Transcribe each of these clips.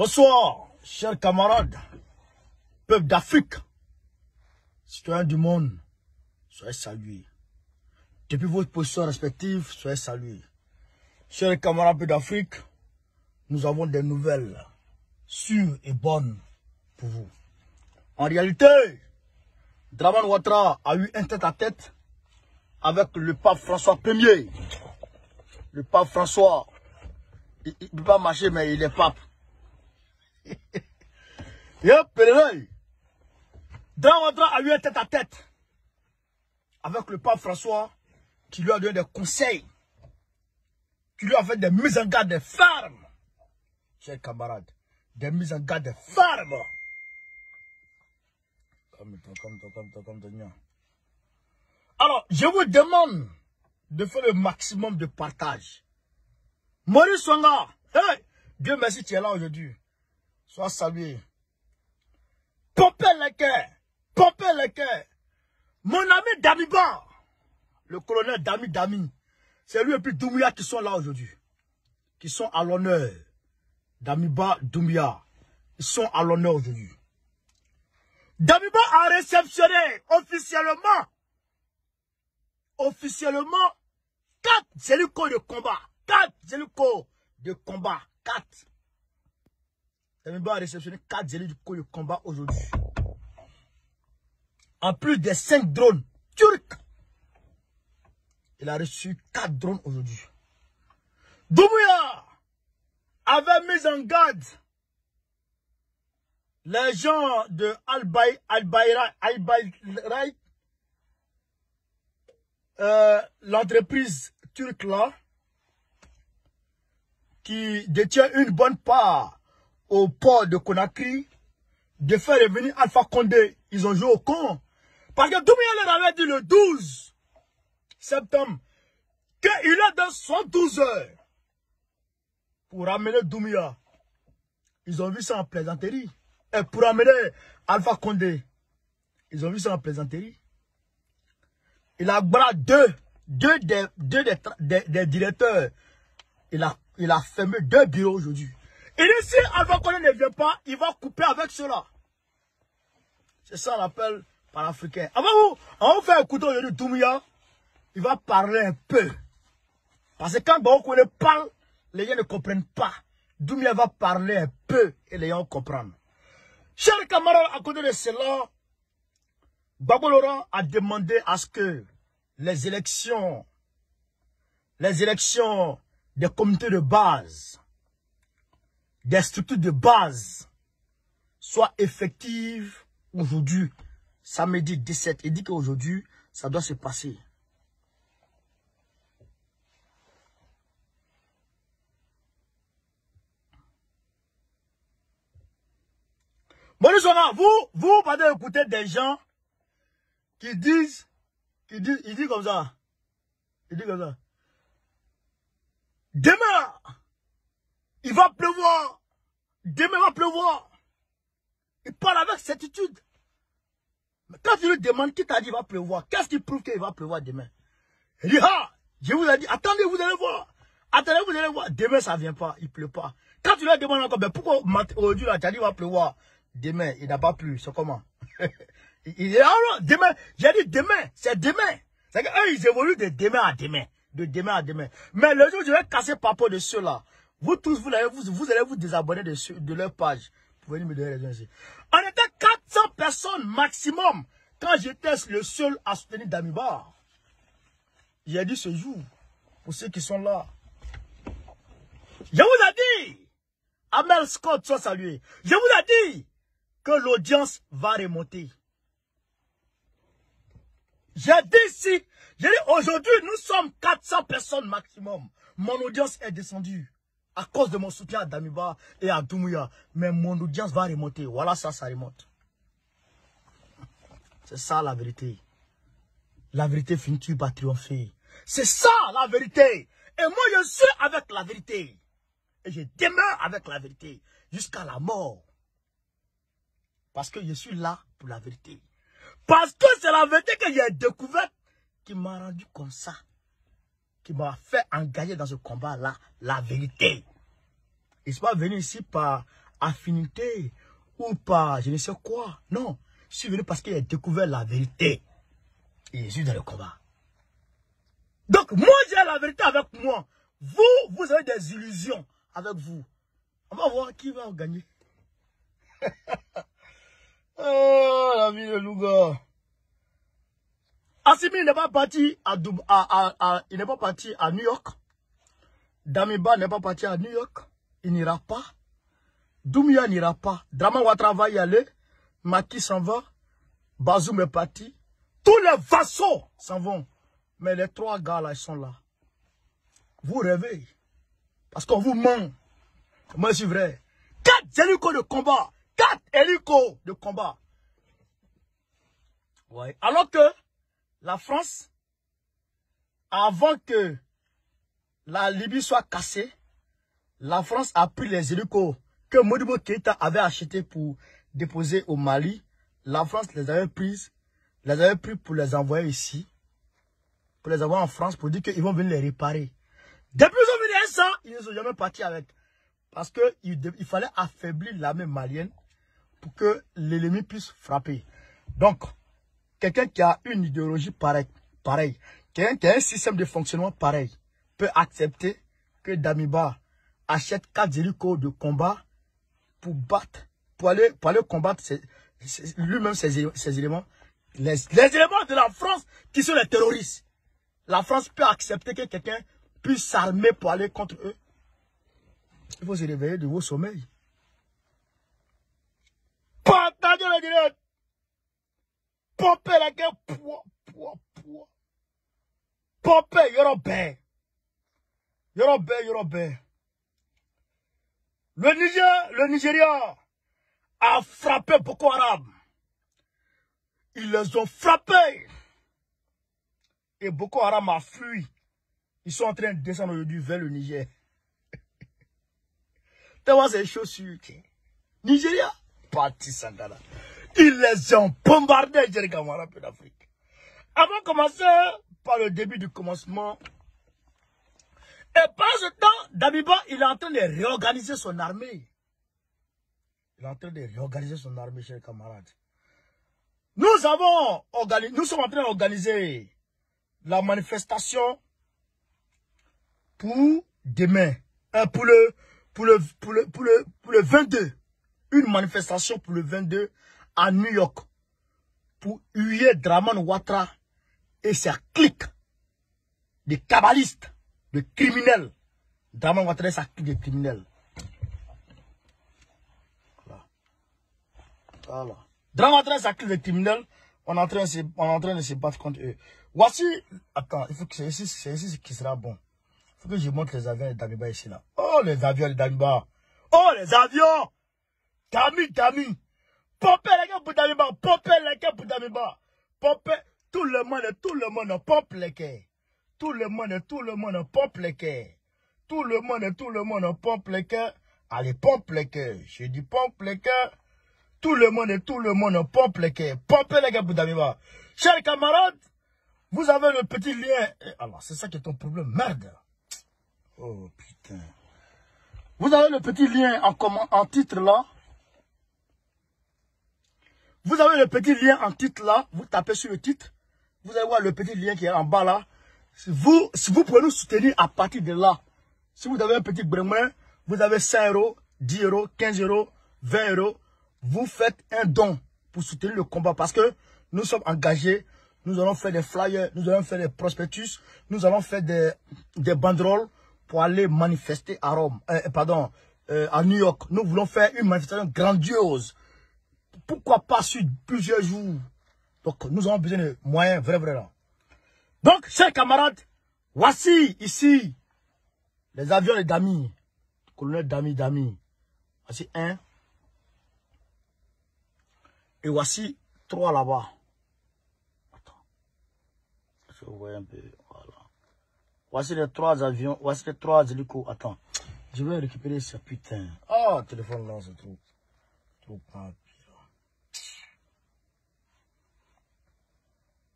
Bonsoir, chers camarades, peuple d'Afrique, citoyens du monde, soyez salués. Depuis votre position respective, soyez salués. Chers camarades d'Afrique, nous avons des nouvelles sûres et bonnes pour vous. En réalité, Draman Ouattara a eu un tête-à-tête avec le pape François Ier. Le pape François, il ne peut pas marcher, mais il est pape. Yep, Ouattara a eu un tête-à-tête avec le pape François qui lui a donné des conseils, qui lui a fait des mises en garde fermes, chers camarades, des mises en garde fermes. Alors, je vous demande de faire le maximum de partage. Maurice Songa, hey, Dieu merci, tu es là aujourd'hui. Sois salué. Pompez les cœurs, pompez les cœurs. Mon ami Damiba, le colonel Dami Dami, c'est lui et puis Doumbia qui sont là aujourd'hui. Qui sont à l'honneur. Damiba Doumbia, ils sont à l'honneur aujourd'hui. Damiba a réceptionné officiellement, officiellement, quatre hélicos de combat. Quatre hélicos de combat. Quatre. Damiba a réceptionné quatre hélicos de combat aujourd'hui. En plus des cinq drones turcs. Il a reçu quatre drones aujourd'hui. Doumbouya avait mis en garde les gens de Al-Bayra, Al euh, l'entreprise turque là, qui détient une bonne part au port de Conakry, de faire revenir Alpha Condé. Ils ont joué au con. Parce que Doumia leur avait dit le 12 septembre qu'il est dans 112 heures pour ramener Doumia. Ils ont vu ça en plaisanterie. Et pour amener Alpha Condé, ils ont vu ça en plaisanterie. Il a bras deux, deux, des, deux directeurs. Il a, il a fermé deux bureaux aujourd'hui. Et si Alpha ne vient pas, il va couper avec cela. C'est ça l'appel par l'Africain. Avant vous, on va faire écouter aujourd'hui Doumia, il va parler un peu. Parce que quand Baoko parle, les gens ne comprennent pas. Doumia va parler un peu et les gens comprennent. Chers camarades, à côté de cela, Babolora a demandé à ce que les élections, les élections des comités de base, des structures de base, soient effectives aujourd'hui, samedi 17. Il dit qu'aujourd'hui, ça doit se passer. Bonjour, vous, vous allez écouter des gens qui disent, qui disent, ils disent comme ça. Ils disent comme ça. Demain, il va pleuvoir. Demain il va pleuvoir. Il parle avec certitude. Mais quand tu lui demandes qui t'a dit qu'il va pleuvoir, qu'est-ce qui prouve qu'il va pleuvoir demain? Il dit, ah, je vous ai dit, attendez, vous allez voir. Attendez, vous allez voir. Demain, ça ne vient pas, il ne pleut pas. Quand tu lui demandes encore, ben pourquoi aujourd'hui, tu as dit qu'il va pleuvoir? Demain, il n'a pas plu. C'est comment? Il, ah demain, j'ai dit demain, c'est demain. C'est qu'eux, ils évoluent de demain à demain. De demain à demain. Mais le jour où je vais casser papo de ceux-là, vous tous, vous allez vous, vous, vous désabonner de, de leur page. Pour venir me donner les raisons On était 400 personnes maximum quand j'étais le seul à soutenir Damibar. J'ai dit ce jour, pour ceux qui sont là. Je vous ai dit, Amel Scott soit salué. Je vous ai dit, que l'audience va remonter. J'ai dit ici, j'ai dit aujourd'hui, nous sommes 400 personnes maximum. Mon audience est descendue à cause de mon soutien à Damiba et à Doumouya. Mais mon audience va remonter. Voilà ça, ça remonte. C'est ça la vérité. La vérité finit par triompher. C'est ça la vérité. Et moi, je suis avec la vérité. Et je demeure avec la vérité jusqu'à la mort. Parce que je suis là pour la vérité. Parce que c'est la vérité que j'ai découverte qui m'a rendu comme ça. Qui m'a fait engager dans ce combat-là, la vérité. Il ne pas venu ici par affinité ou par je ne sais quoi. Non, je suis venu parce qu'il a découvert la vérité. Et je suis dans le combat. Donc, moi, j'ai la vérité avec moi. Vous, vous avez des illusions avec vous. On va voir qui va gagner. oh, la vie de Louga. Assimi n'est pas parti à, il n'est pas parti à New York. Damiba n'est pas parti à New York. Il n'ira pas. Doumia n'ira pas. Draman Ouattara va y aller. Maki s'en va. Bazoum est parti. Tous les vassaux s'en vont. Mais les trois gars là, ils sont là. Vous rêvez. Parce qu'on vous ment. Moi, je suis vrai. Quatre hélicos de combat. Quatre hélicos de combat. Ouais. Alors que la France, avant que la Libye soit cassée, la France a pris les hélicos que Modibo Keita avait achetés pour déposer au Mali. La France les avait prises, les avait pris pour les envoyer ici, pour les envoyer en France, pour dire qu'ils vont venir les réparer. Depuis qu'ils ont venu ça, ils ne sont jamais partis avec. Parce qu'il il fallait affaiblir l'armée malienne pour que l'ennemi puisse frapper. Donc, quelqu'un qui a une idéologie pareille, pareil, quelqu'un qui a un système de fonctionnement pareil, peut accepter que Damiba achète quatre hélicos de combat pour battre, pour aller, pour aller combattre lui-même ces, éléments, les, les éléments de la France qui sont les terroristes. La France peut accepter que quelqu'un puisse s'armer pour aller contre eux. Il faut se réveiller de vos sommeils. Partagez le direct. Pompez la guerre. Poids, poids, poids. Pompez, Yorobé. Yorobé, Yorobé. Le Niger, le Nigeria a frappé Boko Haram. Ils les ont frappés. Et Boko Haram a fui. Ils sont en train de descendre aujourd'hui vers le Niger. Tu vois ces chaussures. Nigeria, parti Sangara. Ils les ont bombardés, d'Afrique. Avant de commencer par le début du commencement, et par ce temps, Dabiba, il est en train de réorganiser son armée. Il est en train de réorganiser son armée, chers camarades. Nous avons organisé, nous sommes en train d'organiser la manifestation pour demain, euh, pour le, pour le, pour le, pour le, pour le 22. Une manifestation pour le 22 à New York pour huer Draman Ouattara et sa clique de kabbalistes, de criminels. Draman Ouattara et sa clique de criminels. Voilà. voilà. Draman Ouattara et sa clique de criminels, on est, en train de se, on est en train de se battre contre eux. Voici, attends, il faut que c'est ici, c'est ici qui sera bon. Il faut que je montre les avions de Damiba ici là. Oh, les avions de Damiba. Oh, les avions. Dami, Dami. Pompez les gars pour Damiba. Pompez les gars pour Damiba. Pompez. Tout le monde, tout le monde pompe les gars. Tout le monde, tout le monde pompe les gars. Tout le monde, tout le monde pompe les gars. Allez, pompe les gars. Je dis pompe les gars. Tout le monde, tout le monde pompe les gars. Pompez les gars. Chers camarades, vous avez le petit lien. Alors, c'est ça qui est ton problème. Merde. Oh, putain. Vous avez le petit lien en, en titre là. Vous avez le petit lien en titre là. Vous tapez sur le titre. Vous allez voir le petit lien qui est en bas là. Vous, vous pouvez nous soutenir à partir de là. Si vous avez un petit bremen, vous avez 5 euros, 10 euros, 15 euros, 20 euros. Vous faites un don pour soutenir le combat parce que nous sommes engagés. Nous allons faire des flyers, nous allons faire des prospectus, nous allons faire des, des banderoles pour aller manifester à Rome, euh, pardon, euh, à New York. Nous voulons faire une manifestation grandiose. Pourquoi pas sur plusieurs jours? Donc, nous avons besoin de moyens, vrai, vrai. Donc, chers camarades, voici ici les avions de Dami, colonel Dami Dami. Voici un. Et voici trois là-bas. Attends. Je vois un peu? Voici les trois avions, voici les trois hélicos. Attends, je vais récupérer ça, putain. Oh, téléphone là, c'est trop, trop papier.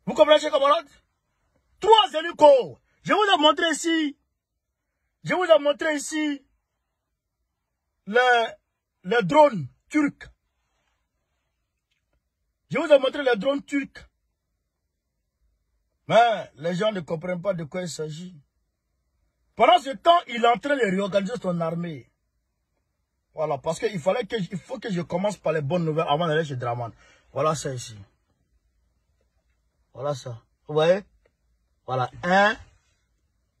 Vous comprenez, camarades? Trois hélicos. Je vous ai montré ici, je vous ai montré ici le, les drones turcs. Je vous ai montré les drones turcs. Mais les gens ne comprennent pas de quoi il s'agit. Pendant ce temps, il est en train de réorganiser son armée. Voilà, parce qu'il fallait que, il faut que je commence par les bonnes nouvelles avant d'aller chez Draman. Voilà ça ici. Voilà ça. Vous voyez? Voilà. Un,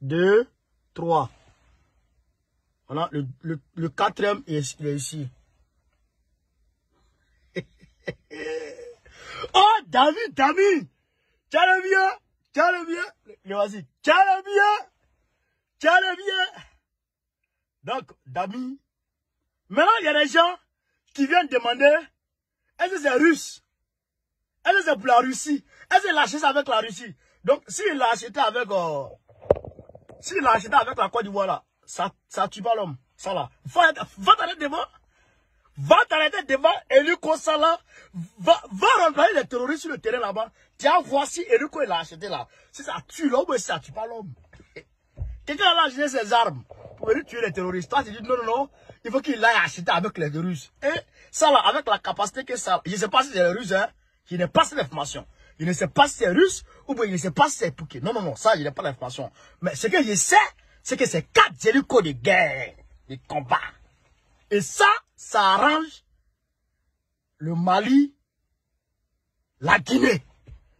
deux, trois. Voilà, le, le, le quatrième est, il est ici. oh, David, David! Tiens le bien Tiens le bien Vas-y, tiens le bien Tiens le bien Donc, David, maintenant il y a des gens qui viennent demander est-ce que c'est russe? Est-ce que c'est pour la Russie? Est-ce qu'il l'a acheté avec la Russie? Donc, s'il l'a acheté avec... Euh, l'a acheté avec la Côte d'Ivoire là, ça, ça tue pas l'homme. Ça là. Va, t'arrêter devant. Va t'arrêter devant Eluko Sala. Va, va renvoyer les terroristes sur le terrain là-bas. Tiens, voici Eluko il l'a acheté là. Si ça tue l'homme ça tue pas l'homme. Quelqu'un a acheté ses armes pour venir tuer les terroristes. Toi, tu dis non, non, non. Il faut qu'il l'aille acheter avec les Russes. Et ça là, avec la capacité que ça. Je ne sais pas si c'est les Russes, hein. Je n'ai pas cette information. Il ne sait pas si c'est russe ou bien il ne sait pas si c'est Pouké. Non, non, non, ça, il n'a pas l'information. Mais ce que je sais, c'est que c'est quatre hélicos de guerre, de combat. Et ça, ça arrange le Mali, la Guinée.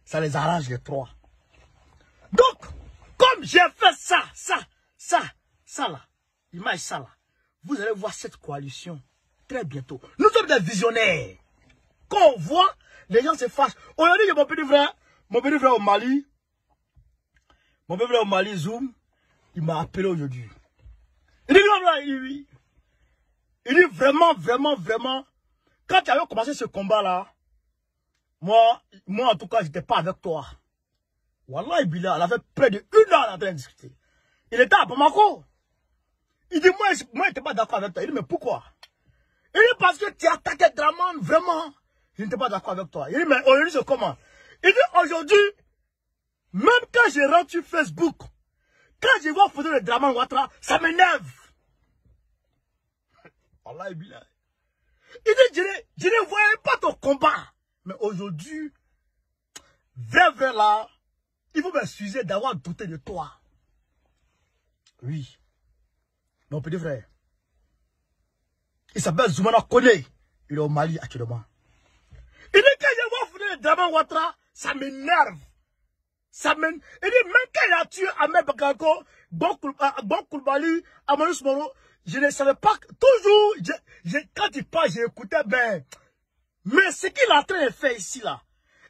Ça les arrange les trois. Donc, comme j'ai fait ça, ça, ça, ça là, image ça là, vous allez voir cette coalition très bientôt. Nous sommes des visionnaires. Quand on voit, les gens se fâchent. Aujourd'hui, mon petit frère, mon petit frère au Mali, mon petit frère au Mali, Zoom, il m'a appelé aujourd'hui. Il dit, il, il dit vraiment, vraiment, vraiment, quand tu avais commencé ce combat-là, moi, moi en tout cas, je n'étais pas avec toi. Wallah, il avait près de une heure en train de discuter. Il était à Bamako. Il dit, moi, moi je n'étais pas d'accord avec toi. Il dit, mais pourquoi? Il dit, parce que tu attaqué Draman, vraiment. Je n'étais pas d'accord avec toi. Il dit, mais aujourd'hui, c'est comment? Il dit, aujourd'hui, même quand je rentre sur Facebook, quand je vois photo de Draman Ouattara, ça m'énerve. Allah Il dit, je ne, voyais pas ton combat. Mais aujourd'hui, vrai, vrai là, il faut m'excuser d'avoir douté de toi. Oui. Mon petit frère. Il s'appelle Zoumana Kone. Il est au Mali actuellement. Je de Draman Ouattara, ça m'énerve. Ça m'énerve. Il dit même quand il a tué Ahmed Bakako, Bon Koulibaly, Amanus Moro, je ne savais pas, toujours, quand il parle, j'écoutais, ben, mais ce qu'il est en train de faire ici, là,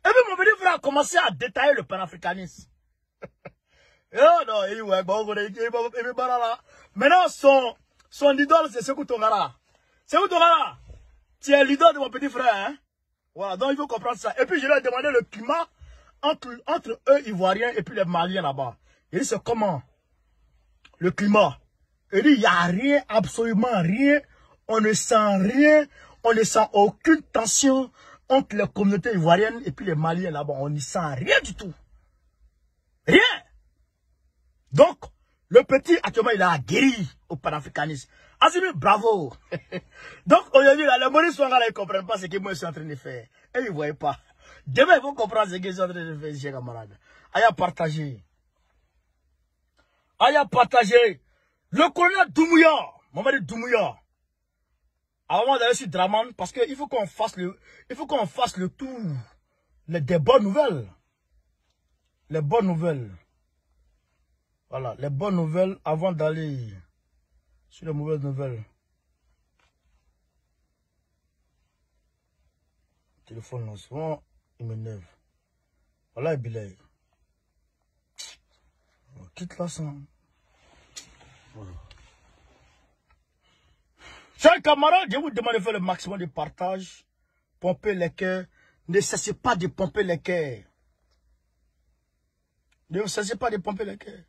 et puis mon petit frère a commencé à détailler le panafricanisme. oh non, il ouais, bon, il est là. Maintenant, son, son idole, c'est Sekou Tongara. Sekou Tongara, tu es l'idole de mon petit frère, hein. Voilà, donc il faut comprendre ça. Et puis je lui ai demandé le climat entre, entre eux, Ivoiriens, et puis les Maliens là-bas. Il dit, c'est comment Le climat? Il dit, il n'y a rien, absolument rien. On ne sent rien. On ne sent aucune tension entre les communautés ivoiriennes et puis les Maliens là-bas. On n'y sent rien du tout. Rien. Donc, le petit, actuellement, il a guéri au panafricanisme. Azimi, bravo. Donc, aujourd'hui, les Maurice là, ils ne comprennent pas ce que moi je suis en train de faire. Et ils ne voient pas. Demain, ils vont comprendre ce que je suis en train de faire, chers camarades. Aïe, partager. Aïe, partager. Le colonel Doumouya, Mamadi Doumouya, avant d'aller sur Draman, parce qu'il faut qu'on fasse le, il faut qu'on fasse le tour les, des bonnes nouvelles. Les bonnes nouvelles. Voilà, les bonnes nouvelles avant d'aller sur les mauvaises nouvelles. téléphone souvent, il m'énerve. Voilà, il Quitte là, ça. Chers camarades, je vous demande de faire le maximum de partage. Pomper les cœurs. Ne cessez pas de pomper les cœurs. Ne cessez pas de pomper les cœurs.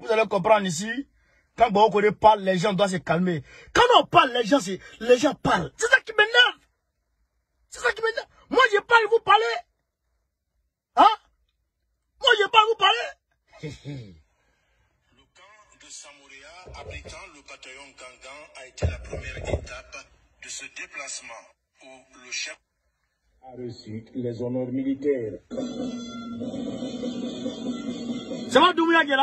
Vous allez comprendre ici, quand Boko parle, les gens doivent se calmer. Quand on parle, les gens, les gens parlent. C'est ça qui m'énerve. C'est ça qui m'énerve. Moi, je parle, vous parlez. Hein? Moi, je parle, vous parlez. Le camp de Samoria, abritant le bataillon Gangan, a été la première étape de ce déplacement où le chef a reçu les honneurs militaires. C'est moi Doumbouya qui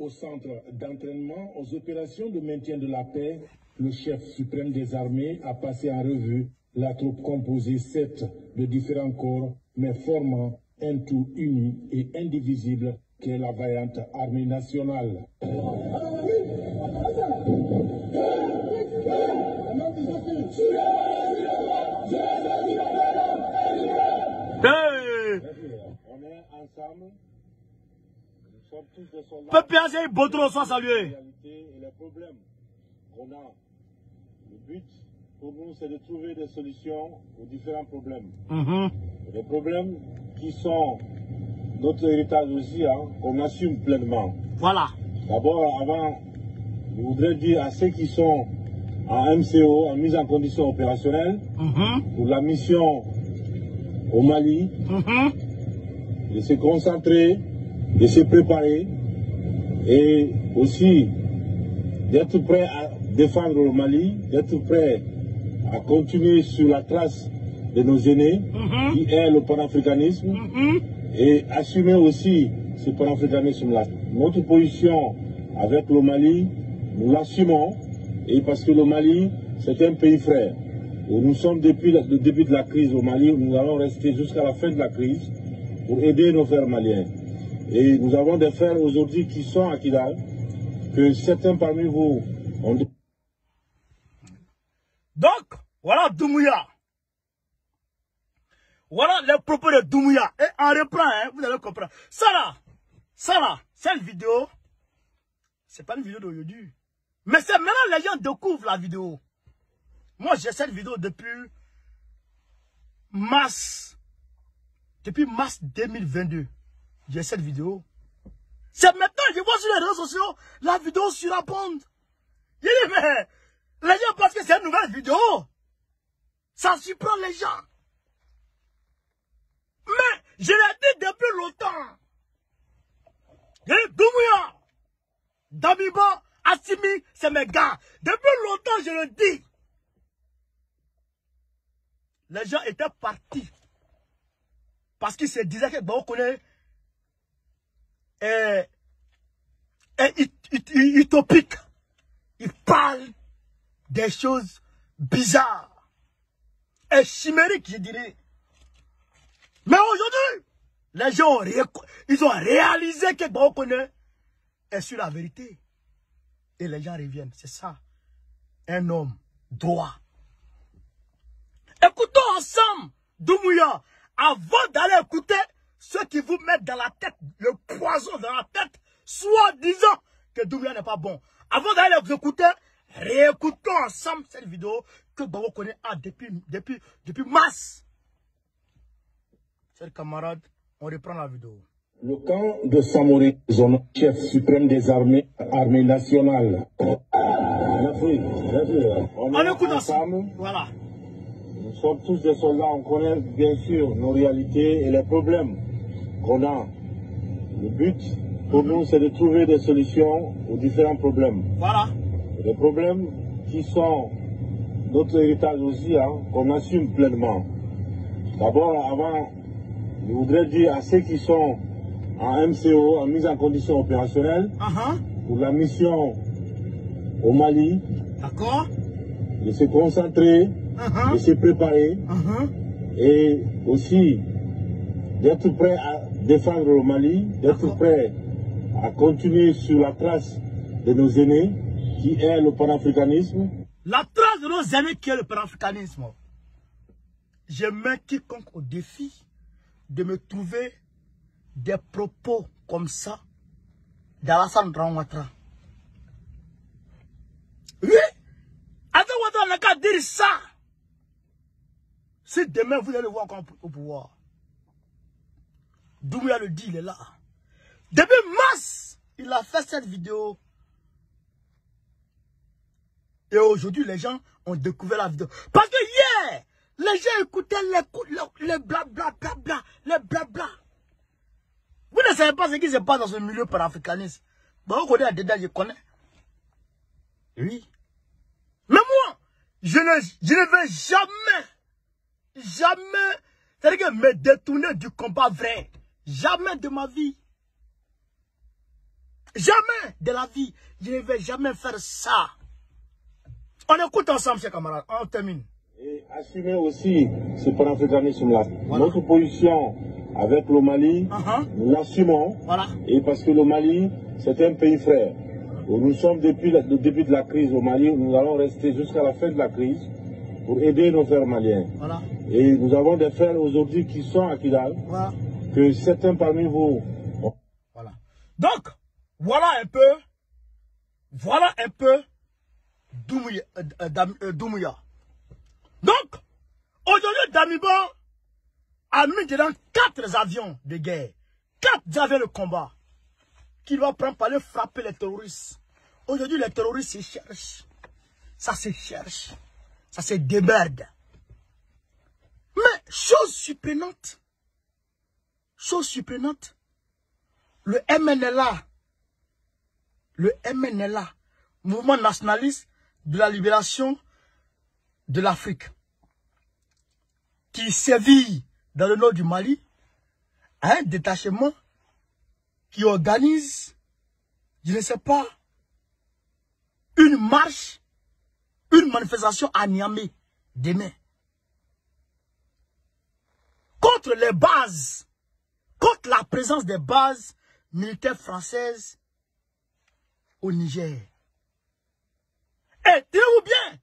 Au centre d'entraînement aux opérations de maintien de la paix, le chef suprême des armées a passé en revue la troupe composée certes de différents corps, mais formant un tout uni et indivisible qu'est la vaillante armée nationale. Assez Botro soit La salué. réalité et les problèmes qu'on a. Le but pour nous, c'est de trouver des solutions aux différents problèmes. Mhm. Les problèmes qui sont notre héritage aussi, hein, qu'on assume pleinement. Voilà. D'abord, avant, je voudrais dire à ceux qui sont en MCO, en mise en condition opérationnelle, Mhm. pour la mission au Mali, Mhm. de se concentrer, de se préparer et aussi d'être prêt à défendre le Mali, d'être prêt à continuer sur la trace de nos aînés, Mhm. qui est le panafricanisme, Mhm. et assumer aussi ce panafricanisme-là. Notre position avec le Mali, nous l'assumons, et parce que le Mali, c'est un pays frère. Et nous sommes depuis le début de la crise au Mali, nous allons rester jusqu'à la fin de la crise pour aider nos frères maliens. Et nous avons des frères aujourd'hui qui sont à Kidal, que certains parmi vous ont Donc, voilà Doumbouya. Voilà les propos de Doumbouya. Et en reprend, hein, vous allez comprendre. Ça là, ça là, cette vidéo, c'est pas une vidéo d'aujourd'hui. Mais c'est maintenant les gens découvrent la vidéo. Moi, j'ai cette vidéo depuis mars. Depuis mars 2022. J'ai cette vidéo. C'est maintenant, je vois sur les réseaux sociaux, la vidéo surabonde. Je dis, mais, les gens pensent que c'est une nouvelle vidéo. Ça surprend les gens. Mais, je l'ai dit depuis longtemps. Je dis, Doumbouya, Damiba, Assimi, c'est mes gars. Depuis longtemps, je le dis. Les gens étaient partis. Parce qu'ils se disaient que bon, on connaît est, ut- ut- utopique. Il parle des choses bizarres et chimériques, je dirais. Mais aujourd'hui, les gens ont, ils ont réalisé que connaît est sur la vérité. Et les gens reviennent. C'est ça. Un homme droit. Écoutons ensemble, Doumbouya, avant d'aller écouter ceux qui vous mettent dans la tête le poison dans la tête, soi-disant que Doumbouya n'est pas bon. Avant d'aller les écouter, réécoutons ensemble cette vidéo que Babo connaît ah, depuis, depuis, depuis mars. Chers camarades, on reprend la vidéo. Le camp de Samori, chef suprême des armées, armée nationale. On écoute ensemble. Voilà. Nous sommes tous des soldats, on connaît bien sûr nos réalités et les problèmes qu'on a. Le but pour nous, c'est de trouver des solutions aux différents problèmes. Voilà. Les problèmes qui sont notre héritage aussi, hein, qu'on assume pleinement. D'abord, avant, je voudrais dire à ceux qui sont en MCO, en mise en condition opérationnelle, Uh-huh. pour la mission au Mali, D'accord. de se concentrer, de Uh-huh. se préparer Uh-huh. et aussi d'être prêt à défendre le Mali, d'être prêt à continuer sur la trace de nos aînés, qui est le panafricanisme. La trace de nos aînés qui est le panafricanisme. Je mets quiconque au défi de me trouver des propos comme ça d'Alassane Ouattara. Oui, Alassane Ouattara n'a qu'à dire ça. Si demain vous allez le voir au pouvoir, Doumbouya le dit, il est là. Depuis mars, il a fait cette vidéo. Et aujourd'hui, les gens ont découvert la vidéo. Parce que hier, les gens écoutaient les, les, les bla bla bla bla, les bla bla. Vous ne savez pas ce qui se passe dans ce milieu panafricaniste. Bon, on connaît dedans, je connais. Oui. Mais moi, je ne, je ne vais jamais, jamais, c'est-à-dire me détourner du combat vrai. Jamais de ma vie. Jamais de la vie. Je ne vais jamais faire ça. On écoute ensemble, chers camarades. On termine. Et assumer aussi ce panafricanisme-là. Notre position avec le Mali, Uh-huh. nous l'assumons. Voilà. Et parce que le Mali, c'est un pays frère. Nous sommes depuis le début de la crise au Mali, nous allons rester jusqu'à la fin de la crise pour aider nos frères maliens. Voilà. Et nous avons des frères aujourd'hui qui sont à Kidal, Voilà. Que certains parmi vous Voilà. Donc, voilà un peu, voilà un peu Doumbouya. euh, euh, euh. Donc, aujourd'hui, Damibo a mis dedans quatre avions de guerre, quatre avions de combat, qu'il va prendre pour aller frapper les terroristes. Aujourd'hui, les terroristes se cherchent. Ça se cherche. Ça se démerde. Mais, chose surprenante, chose surprenante, le MNLA, le MNLA, Mouvement nationaliste de la libération de l'Afrique, qui sévit dans le nord du Mali, un détachement qui organise, je ne sais pas, une marche, une manifestation à Niamey demain. Contre les bases, contre la présence des bases militaires françaises au Niger. Et tenez-vous bien,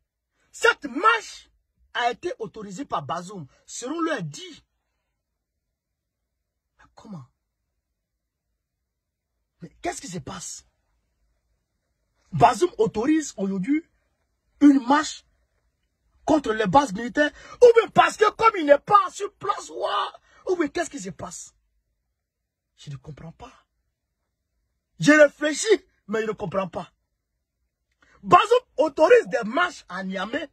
cette marche a été autorisée par Bazoum, selon leur dit. Mais comment? Mais qu'est-ce qui se passe? Bazoum autorise aujourd'hui une marche contre les bases militaires, ou bien parce que comme il n'est pas sur place, ou bien qu'est-ce qui se passe? Je ne comprends pas. Je réfléchis, mais je ne comprends pas. Bazoum autorise des marches à Niamey.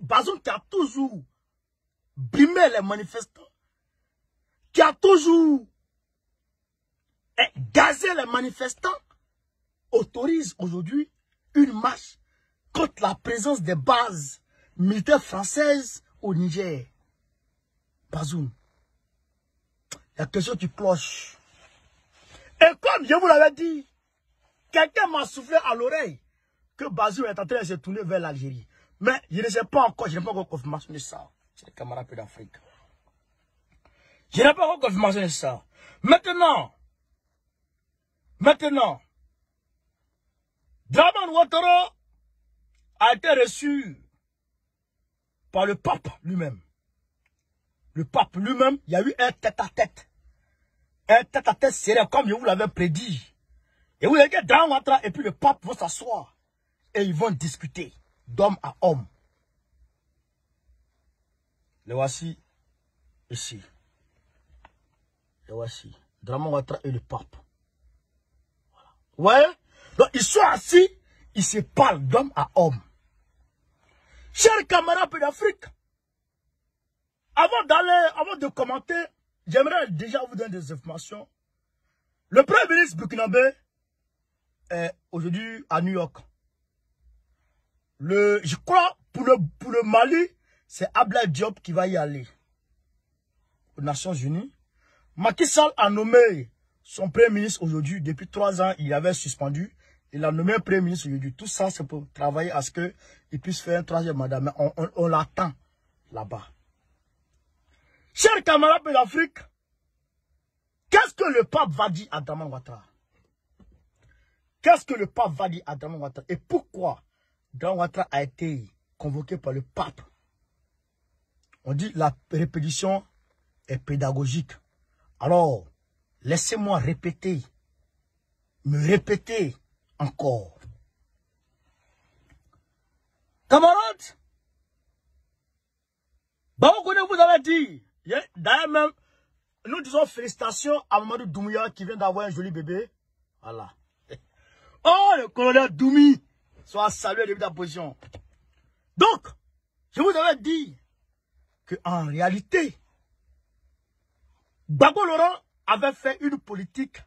Bazoum qui a toujours brimé les manifestants, qui a toujours eh, gazé les manifestants, autorise aujourd'hui une marche contre la présence des bases militaires françaises au Niger. Bazoum, la question tu cloche. Et comme je vous l'avais dit, quelqu'un m'a soufflé à l'oreille que Bazoum est en train de se tourner vers l'Algérie. Mais je ne sais pas encore, je n'ai pas encore confirmation de ça. C'est les camarades d'Afrique. Je n'ai pas encore confirmation de ça. Maintenant, maintenant, Draman Ouattara a été reçu par le pape lui-même. Le pape lui-même, il y a eu un tête-à-tête. Un tête-à-tête serré, comme je vous l'avais prédit. Et vous que Draman Ouattara et puis le pape vont s'asseoir. Et ils vont discuter d'homme à homme. Le voici ici. Le voici. Draman Ouattara et le pape. Voilà. Ouais. Donc ils sont assis, ils se parlent d'homme à homme. Chers camarades d'Afrique, avant d'aller, avant de commenter, j'aimerais déjà vous donner des informations. Le premier ministre burkinabé est aujourd'hui à New York. Le, je crois, pour le, pour le Mali, c'est Abla Diop qui va y aller. Aux Nations Unies. Macky Sall a nommé son premier ministre aujourd'hui. Depuis trois ans, il avait suspendu. Il a nommé un premier ministre aujourd'hui. Tout ça, c'est pour travailler à ce qu'il puisse faire un troisième mandat. Mais on, on, on l'attend là-bas. Chers camarades de l'Afrique, qu'est-ce que le pape va dire à Draman Ouattara? Qu'est-ce que le pape va dire à Draman Ouattara? Et pourquoi Draman Ouattara a été convoqué par le pape? On dit la répétition est pédagogique. Alors, laissez-moi répéter, me répéter encore. Camarades, Baoukouné vous avez dit, d'ailleurs même, nous disons félicitations à Mamadou Doumbouya qui vient d'avoir un joli bébé. Voilà. Oh, le colonel Doumi, soit salué depuis ta position. Donc, je vous avais dit que en réalité, Bago Laurent avait fait une politique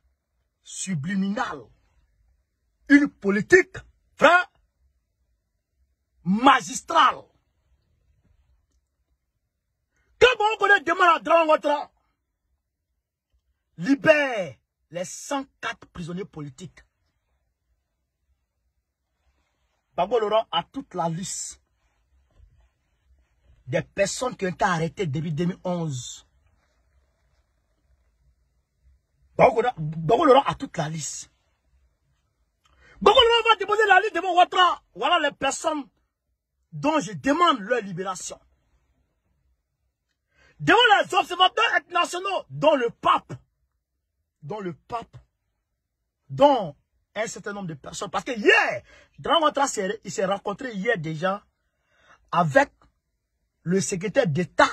subliminale. Une politique, frère, magistrale. Quand on connaît demande à Dramon libère les 104 prisonniers politiques. Babo Laurent a toute la liste des personnes qui ont été arrêtées depuis 2011. Babo Laurent a toute la liste. Babo Laurent va déposer la liste devant Ouattara. Voilà les personnes dont je demande leur libération. Devant les observateurs internationaux, dont le pape, dont le pape, dont un certain nombre de personnes. Parce que hier, Grand Ouattara il s'est rencontré hier déjà avec le secrétaire d'État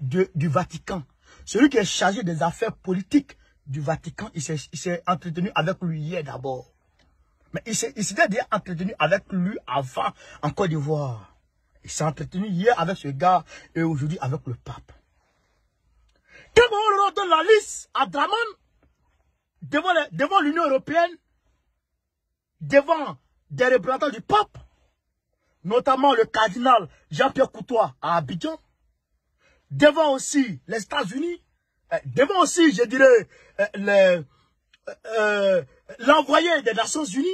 du Vatican. Celui qui est chargé des affaires politiques du Vatican, il s'est entretenu avec lui hier d'abord. Mais il s'était déjà entretenu avec lui avant en Côte d'Ivoire. Il s'est entretenu hier avec ce gars et aujourd'hui avec le pape. Quand on donne la liste à Draman devant l'Union européenne, devant des représentants du pape, notamment le cardinal Jean-Pierre Coutois à Abidjan, devant aussi les États-Unis, euh, devant aussi, je dirais, euh, euh, l'envoyé des Nations Unies.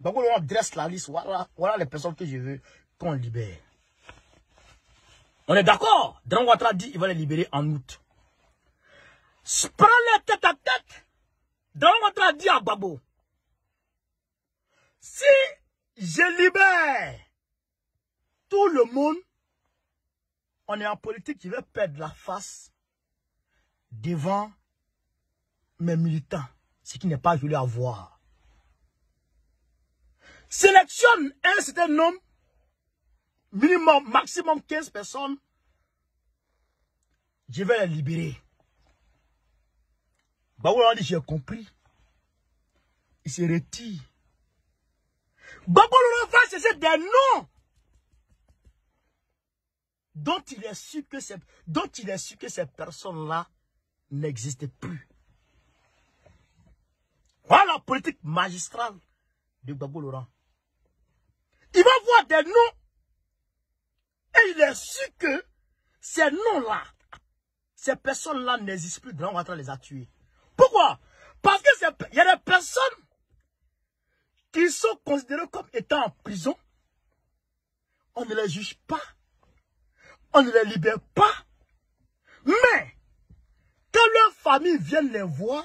Donc on dresse la liste, voilà, voilà les personnes que je veux qu'on libère. On est d'accord Dran Ouattara dit qu'il va les libérer en août. Prends-les tête à tête. Dran Ouattara dit à Babo, si je libère tout le monde, on est en politique qui veut perdre la face devant mes militants, ce qui n'est pas joli à voir. Sélectionne un certain nombre, minimum, maximum 15 personnes, je vais les libérer. Baoula dit, j'ai compris. Il se retire. Baboulou va c'est des noms dont il est sûr que ces, dont il est sûr que ces personnes-là n'existent plus. Voilà la politique magistrale de Babou Laurent. Il va voir des noms et il est sûr que ces noms-là, ces personnes-là n'existent plus. Grand Ouattara les a tués. Pourquoi? Parce qu'il y a des personnes qui sont considérés comme étant en prison, on ne les juge pas, on ne les libère pas. Mais, quand leur famille vient les voir,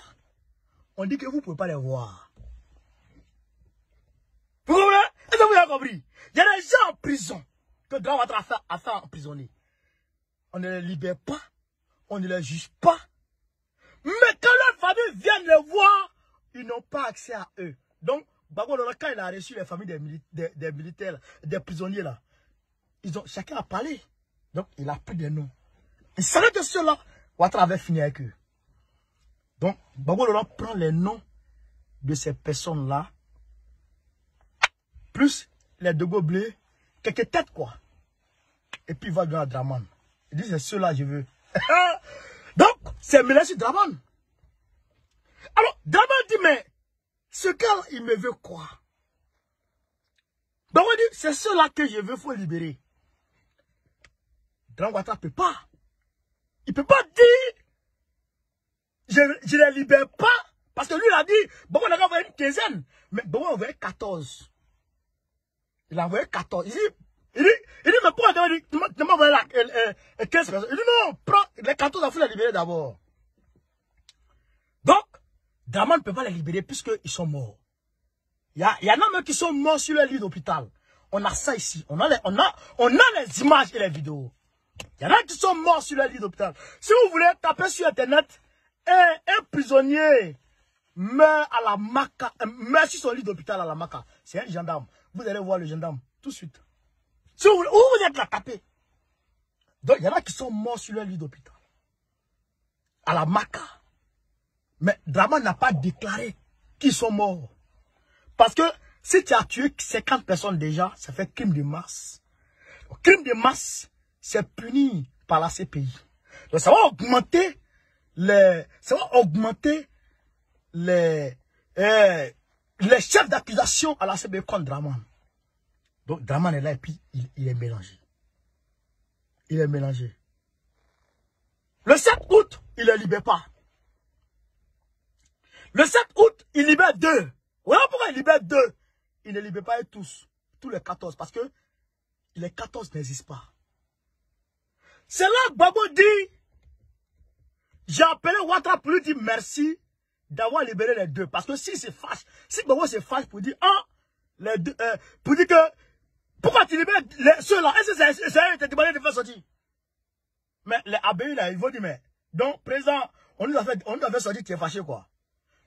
on dit que vous ne pouvez pas les voir. Vous comprenez? Est-ce que vous avez compris? Il y a des gens en prison que Grand a fait, a fait emprisonner. On ne les libère pas, on ne les juge pas. Mais quand leur famille vient les voir, ils n'ont pas accès à eux. Donc, Bago quand il a reçu les familles des, militaires, des prisonniers là, ils ont, chacun a parlé. Donc, il a pris des noms. Il savait que ceux-là, Ouattara avait fini avec eux. Donc, Bago prend les noms de ces personnes-là, plus les deux gobelets, quelques têtes quoi. Et puis il va donner à Draman. Il dit, c'est ceux-là je veux. Donc, c'est Mélenchon Draman. Alors, Draman dit, mais ce gars, il me veut quoi? Donc on dit, c'est cela que je veux, faut libérer. Drangwata ne peut pas. Il ne peut pas dire, je ne les libère pas. Parce que lui, il a dit, bon, on a envoyé une quinzaine. Mais bon, on a envoyé 14. Il a envoyé 14. Il dit, il dit, il dit mais pourquoi tu m'as envoyé la 15 personnes? Il dit, non, prends les 14, il faut les libérer d'abord. Donc, Draman ne peut pas les libérer puisqu'ils sont morts. Il y, a, y en a même qui sont morts sur le lit d'hôpital. On a ça ici. On a, les, on, a, on a les images et les vidéos. Il y en a qui sont morts sur le lit d'hôpital. Si vous voulez taper sur Internet, un, un prisonnier meurt à la maca, euh, meurt sur son lit d'hôpital à la maca. C'est un gendarme. Vous allez voir le gendarme tout de suite. Vous où vous êtes là Donc, il y en a qui sont morts sur le lit d'hôpital. À la maca. Mais Draman n'a pas déclaré qu'ils sont morts. Parce que si tu as tué 50 personnes déjà, ça fait crime de masse. Le crime de masse, c'est puni par la CPI. Donc ça va augmenter les, ça va augmenter les, eh, les chefs d'accusation à la CB contre Draman. Donc Draman est là et puis il, est mélangé. Il est mélangé. Le 7 août, il ne libère pas. Le 7 août, il libère deux. Voilà pourquoi il libère deux? Il ne libère pas tous. Tous les 14. Parce que les 14 n'existent pas. C'est là que Babo dit, j'ai appelé Ouattara pour lui dire merci d'avoir libéré les deux. Parce que si c'est fâche, si Babo se fâche pour dire, ah, les deux, euh, pour dire que, pourquoi tu libères ceux-là? Est-ce que c'est demandé de faire sortir? Mais les ABI là, ils vont dire, mais, donc, président, on nous a fait, on nous sortir, tu es fâché quoi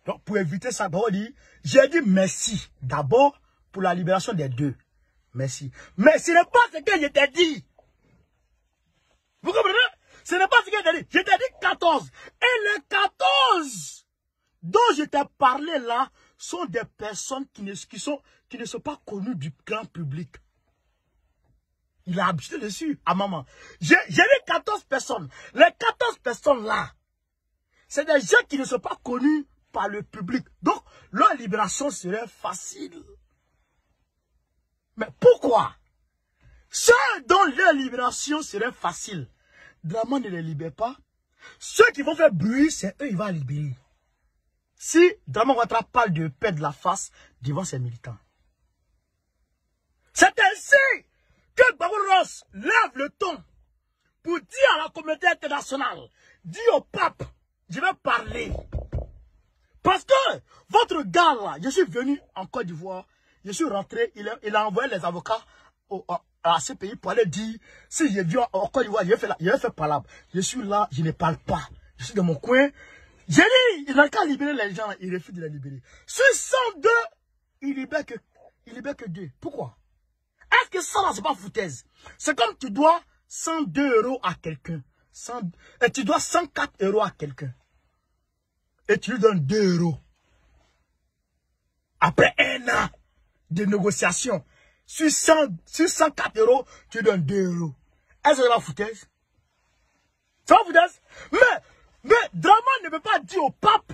donc, pour éviter ça, Babo dit, j'ai dit merci d'abord pour la libération des deux. Merci. Mais ce n'est pas ce que je t'ai dit. Vous comprenez? Ce n'est pas ce que je t'ai dit. Je t'ai dit 14. Et les 14 dont je t'ai parlé là sont des personnes qui ne, sont, pas connues du grand public. Il a habité dessus à maman. J'ai dit 14 personnes. Les 14 personnes là, c'est des gens qui ne sont pas connus par le public. Donc, leur libération serait facile. Mais pourquoi? Ceux dont leur libération serait facile, Draman ne les libère pas. Ceux qui vont faire bruit, c'est eux qui vont libérer. Si Draman Ouattara parle de perdre la face devant ses militants. C'est ainsi que Babou Ross lève le ton pour dire à la communauté internationale, dit au pape, je vais parler. Parce que votre gars là, je suis venu en Côte d'Ivoire, je suis rentré, il a, envoyé les avocats à, ce pays pour aller dire, si je viens en Côte d'Ivoire, je vais faire, je. Je suis là, je ne parle pas. Je suis dans mon coin. J'ai dit, il n'a qu'à libérer les gens, il refuse de les libérer. Sur 102, il libère que, il libère que deux. Pourquoi? Est-ce que ça c'est pas foutaise? C'est comme tu dois 102 euros à quelqu'un. Et tu dois 104 euros à quelqu'un et tu lui donnes 2 euros. Après un an de négociation, sur, 100, sur 104 euros, tu lui donnes 2 euros. Est-ce que c'est la foutaise? C'est la foutaise? Mais, mais Draman ne veut pas dire au pape,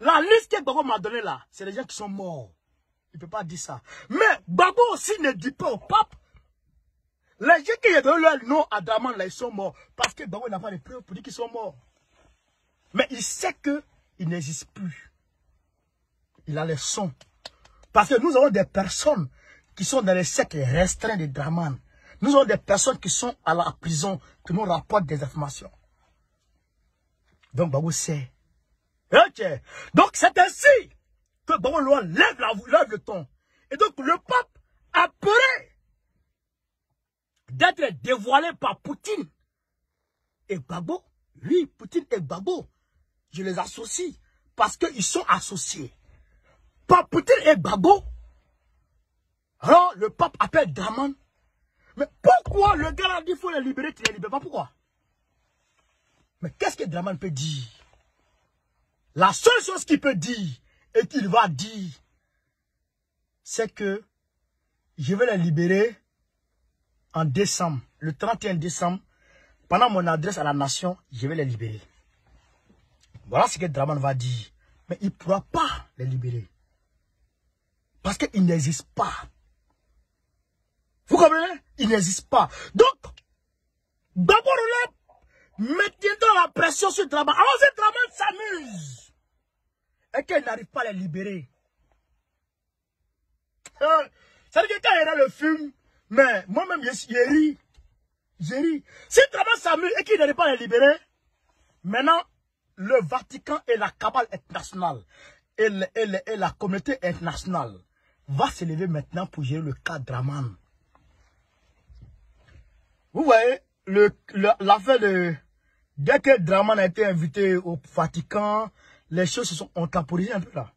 la liste que Babo m'a donnée là, c'est les gens qui sont morts. Il ne peut pas dire ça. Mais Babo aussi ne dit pas au pape, les gens qui ont donné leur nom à Draman là, ils sont morts. Parce que Babo n'a pas de preuves pour dire qu'ils sont morts. Mais il sait qu'il n'existe plus. Il a les sons. Parce que nous avons des personnes qui sont dans les cercles restreints de Draman. Nous avons des personnes qui sont à la prison, qui nous rapportent des informations. Donc Babou sait. Ok. Donc c'est ainsi que Babou Loa lève, lève le ton. Et donc le pape, après d'être dévoilé par Poutine et Babo, lui, Poutine et Babo, je les associe parce qu'ils sont associés. Pape Poutine et Babo. Alors, le pape appelle Draman. Mais pourquoi le gars a dit qu'il faut les libérer, tu les libères pas? Pourquoi? Mais qu'est-ce que Draman peut dire? La seule chose qu'il peut dire et qu'il va dire, c'est que je vais les libérer en décembre, le 31 décembre, pendant mon adresse à la nation, je vais les libérer. Voilà ce que Draman va dire. Mais il ne pourra pas les libérer. Parce qu'il n'existe pas. Vous comprenez? Il n'existe pas. Donc, d'abord, mettez la pression sur Draman. Alors, ce Draman s'amuse. Et qu'il n'arrive pas à les libérer. C'est-à-dire que quand il y a le film, mais moi-même, j'ai ri. J'ai ri. Si Draman s'amuse et qu'il n'arrive pas à les libérer, maintenant, le Vatican et la cabale internationale et, la communauté internationale va se lever maintenant pour gérer le cas Draman. Vous voyez, l'affaire de... Dès que Draman a été invité au Vatican, les choses se sont temporisées un peu là.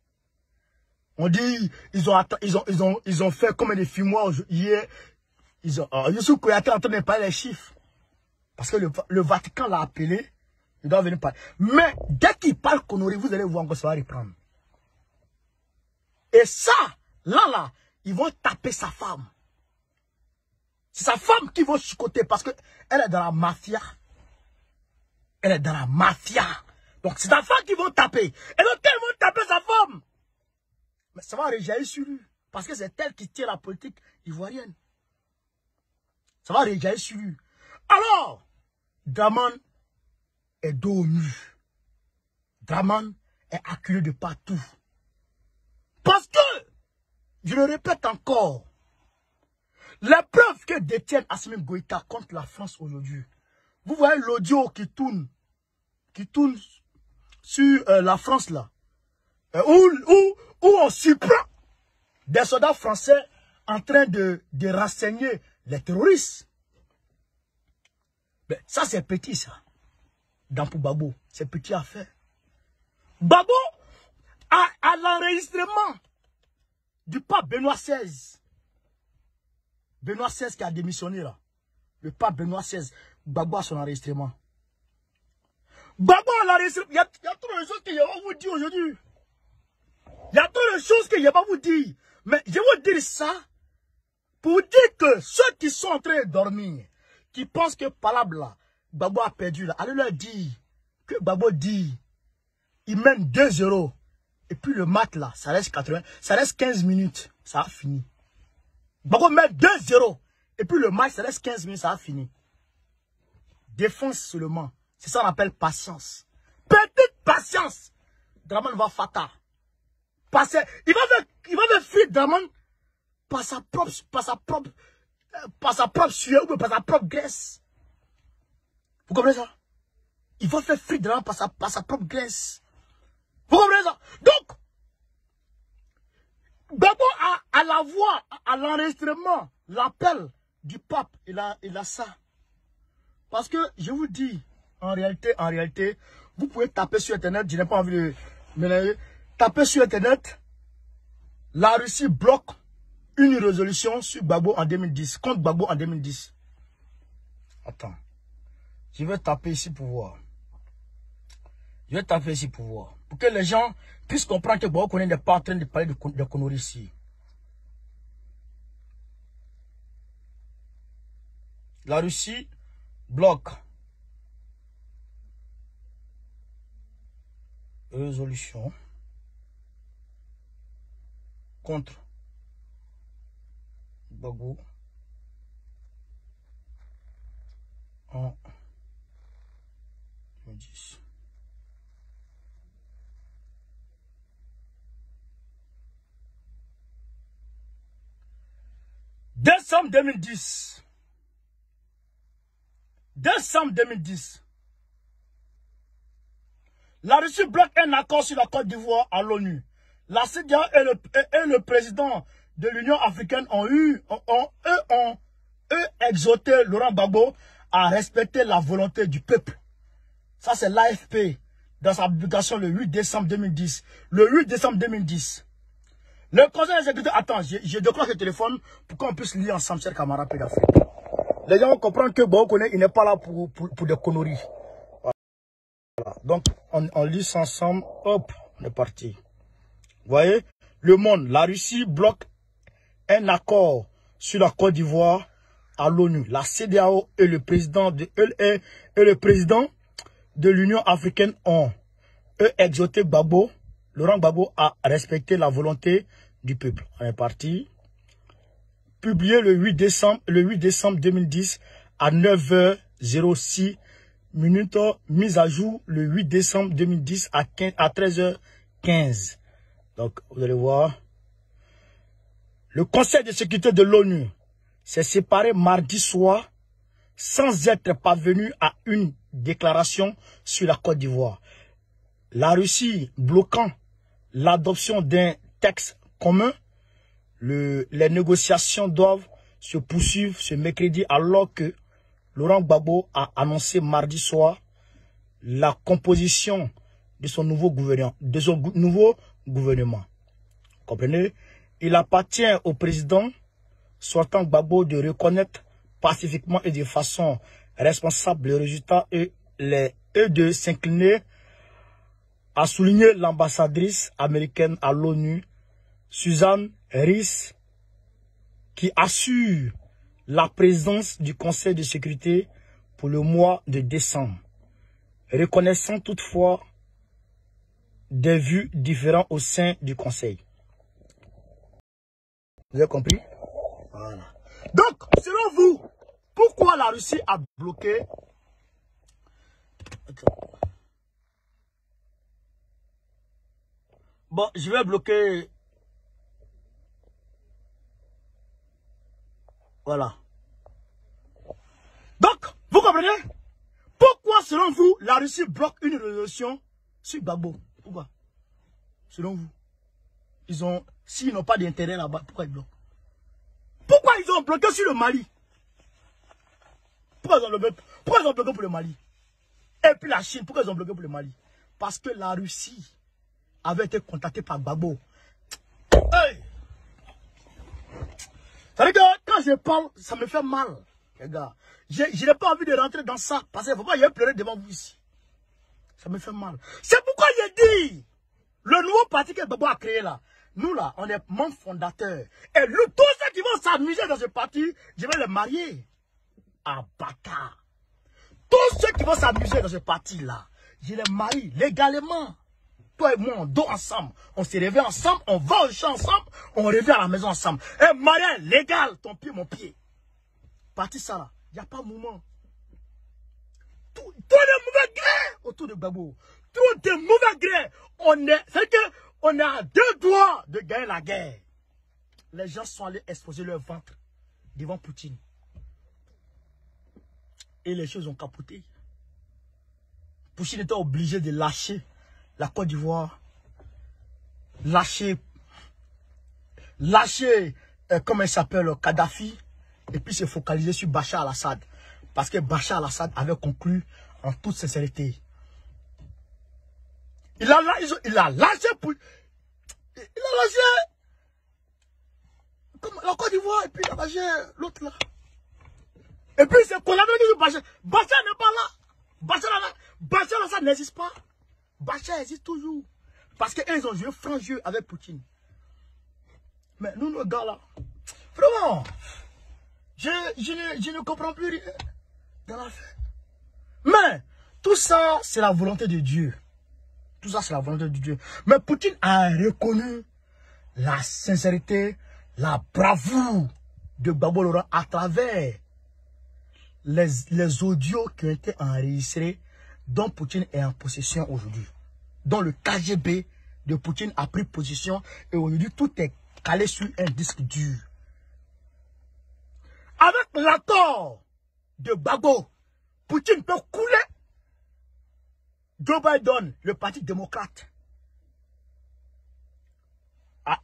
On dit, ils ont, ils ont, ils ont, ils ont fait comme des fumoirs hier. Ils ont, euh, Youssou Kouyaté en train de parler les chiffres. Parce que le Vatican l'a appelé il doit venir parler. Mais dès qu'il parle connerie, vous allez voir que ça va reprendre. Et ça, là, là, ils vont taper sa femme. C'est sa femme qui va chicoter parce qu'elle est dans la mafia. Elle est dans la mafia. Donc c'est ta femme qui vont taper. Et donc ils vont taper sa femme. Mais ça va réjaillir sur lui. Parce que c'est elle qui tient la politique ivoirienne. Ça va réjaillir sur lui. Alors, Draman est dos. Draman est acculé de partout. Parce que, je le répète encore, les preuves que détient Assimi Goïta contre la France aujourd'hui, vous voyez l'audio qui tourne, qui tourne sur euh, la France là, euh, où, où, où on surprend des soldats français en train de, de renseigner les terroristes. Mais ça, c'est petit, ça. Dans pour Babo, c'est petit à faire. Babo, à, à l'enregistrement du pape Benoît XVI, Benoît XVI qui a démissionné là, le pape Benoît XVI, Babo a son enregistrement. Babo a l'enregistrement. Il y, a trop de choses que je vais vous dire aujourd'hui. Il y a trop de choses que je vais pas vous dire. Mais je vais vous dire ça pour dire que ceux qui sont en train de dormir, qui pensent que Palabla, Babo a perdu là, allez leur dire que Babo dit, il mène 2-0. Et puis le match là, ça reste 80, ça reste 15 minutes, ça a fini. Babo met 2-0. Et puis le match, ça reste 15 minutes, ça a fini. Défense seulement. C'est ça qu'on appelle patience. Petite patience. Draman va fata. Passer, il va faire, il va faire fuir Draman par sa propre, par euh, par sa propre sueur ou par sa propre graisse. Vous comprenez ça? Il va faire fuir Draman par sa, propre graisse. Vous comprenez ça? Donc, à, à, la voix, à, l'enregistrement, l'appel du pape, il a, il a ça. Parce que, je vous dis, en réalité, en réalité, vous pouvez taper sur Internet, je n'ai pas envie de mélanger, taper sur Internet, la Russie bloque une résolution sur Babo en 2010, contre Babo en 2010. Attends, je vais taper ici pour voir. Je vais taper ici pour voir. Pour que les gens puissent comprendre que Babo n'est pas en train de parler de, de ici. La Russie bloque résolution. Contre. Bagou. En 2010. Décembre 2010. Décembre 2010. La Russie bloque un accord sur la Côte d'Ivoire à l'ONU. La CDA et le, président de l'Union africaine ont eu, ont, eux, ont, eux, exhorté Laurent Gbagbo à respecter la volonté du peuple. Ça, c'est l'AFP dans sa publication le 8 décembre 2010. Le 8 décembre 2010. Le conseil exécutif, attends, je, je décroche le téléphone pour qu'on puisse lire ensemble, chers camarades d'Afrique. Les gens comprennent que connaît, il n'est pas là pour, pour, pour des conneries. Donc, on, on lit ça ensemble. Hop, on est parti. Vous voyez, le monde, la Russie bloque un accord sur la Côte d'Ivoire à l'ONU. La CDAO et le président de et, et le président de l'Union africaine ont eux exhorté Babo, Laurent Gbagbo à respecter la volonté du peuple. On est parti. Publié le 8 décembre, le 8 décembre 2010 à 9h06 minutes, mise à jour le 8 décembre 2010 à, 15, à 13h15. Donc, vous allez voir. Le Conseil de sécurité de l'ONU s'est séparé mardi soir sans être parvenu à une déclaration sur la Côte d'Ivoire. La Russie bloquant l'adoption d'un texte commun, le, les négociations doivent se poursuivre ce mercredi alors que Laurent Gbagbo a annoncé mardi soir la composition de son nouveau gouvernement. De son nouveau gouvernement. Comprenez? Il appartient au président sortant Gbagbo de reconnaître pacifiquement et de façon responsable le résultat et, les, et de s'incliner a souligné l'ambassadrice américaine à l'ONU, Suzanne Rice, qui assure la présence du Conseil de sécurité pour le mois de décembre, reconnaissant toutefois des vues différentes au sein du Conseil. Vous avez compris? Voilà. Donc, selon vous, pourquoi la Russie a bloqué? Bon, je vais bloquer... Voilà. Donc, vous comprenez? Pourquoi, selon vous, la Russie bloque une résolution sur Gbagbo? Pourquoi? Selon vous. Ils ont... S'ils n'ont pas d'intérêt là-bas, pourquoi ils bloquent? Pourquoi ils ont bloqué sur le Mali? Pourquoi ils, ont bloqué, pour le Mali? Et puis la Chine, pourquoi ils ont bloqué pour le Mali? Parce que la Russie avait été contactée par Gbagbo. Hey! Ça je parle, ça me fait mal, les gars. Je, n'ai pas envie de rentrer dans ça. Parce qu'il ne faut pas y pleurer devant vous ici. Ça me fait mal. C'est pourquoi j'ai dit, le nouveau parti que Gbagbo a créé là, nous là, on est membres fondateurs. Et tous ceux qui vont s'amuser dans ce parti, je vais les marier. À bâtard. Tous ceux qui vont s'amuser dans ce parti-là, je les marie légalement. Toi et moi, on dort ensemble. On se réveille ensemble, on va au champ ensemble, on revient à la maison ensemble. Un mariage légal, ton pied, mon pied. Parti ça là, il n'y a pas de moment. Tout, tout de mauvais gré autour de Babou. Tout de mauvais gré. On est, c'est que, on deux doigts de gagner la guerre. Les gens sont allés exposer leur ventre devant Poutine. Et les choses ont capoté. Poutine était obligé de lâcher la Côte d'Ivoire, lâcher, lâcher, euh, comment il s'appelle, Kadhafi, et puis se focaliser sur Bachar al-Assad. Parce que Bachar al-Assad avait conclu en toute sincérité. Il a, il a lâché pour, il a lâché la Côte d'Ivoire et puis il a lâché l'autre là. Et puis c'est qu'on avait dit Bachar. Bachar n'est pas là. Bachar, Bachar ça n'existe pas. Bachar existe toujours. Parce qu'ils ont joué franc jeu avec Poutine. Mais nous, nos gars là, vraiment, je, je, ne, je ne comprends plus rien dans l'affaire. Mais tout ça, c'est la volonté de Dieu. Tout ça, c'est la volonté de Dieu. Mais Poutine a reconnu la sincérité, la bravoure de Babo Laurent à travers les, les audios qui ont été enregistrés dont Poutine est en possession aujourd'hui. Dont le KGB de Poutine a pris position et aujourd'hui tout est calé sur un disque dur. Avec l'accord de Babo, Poutine peut couler Joe Biden, le parti démocrate,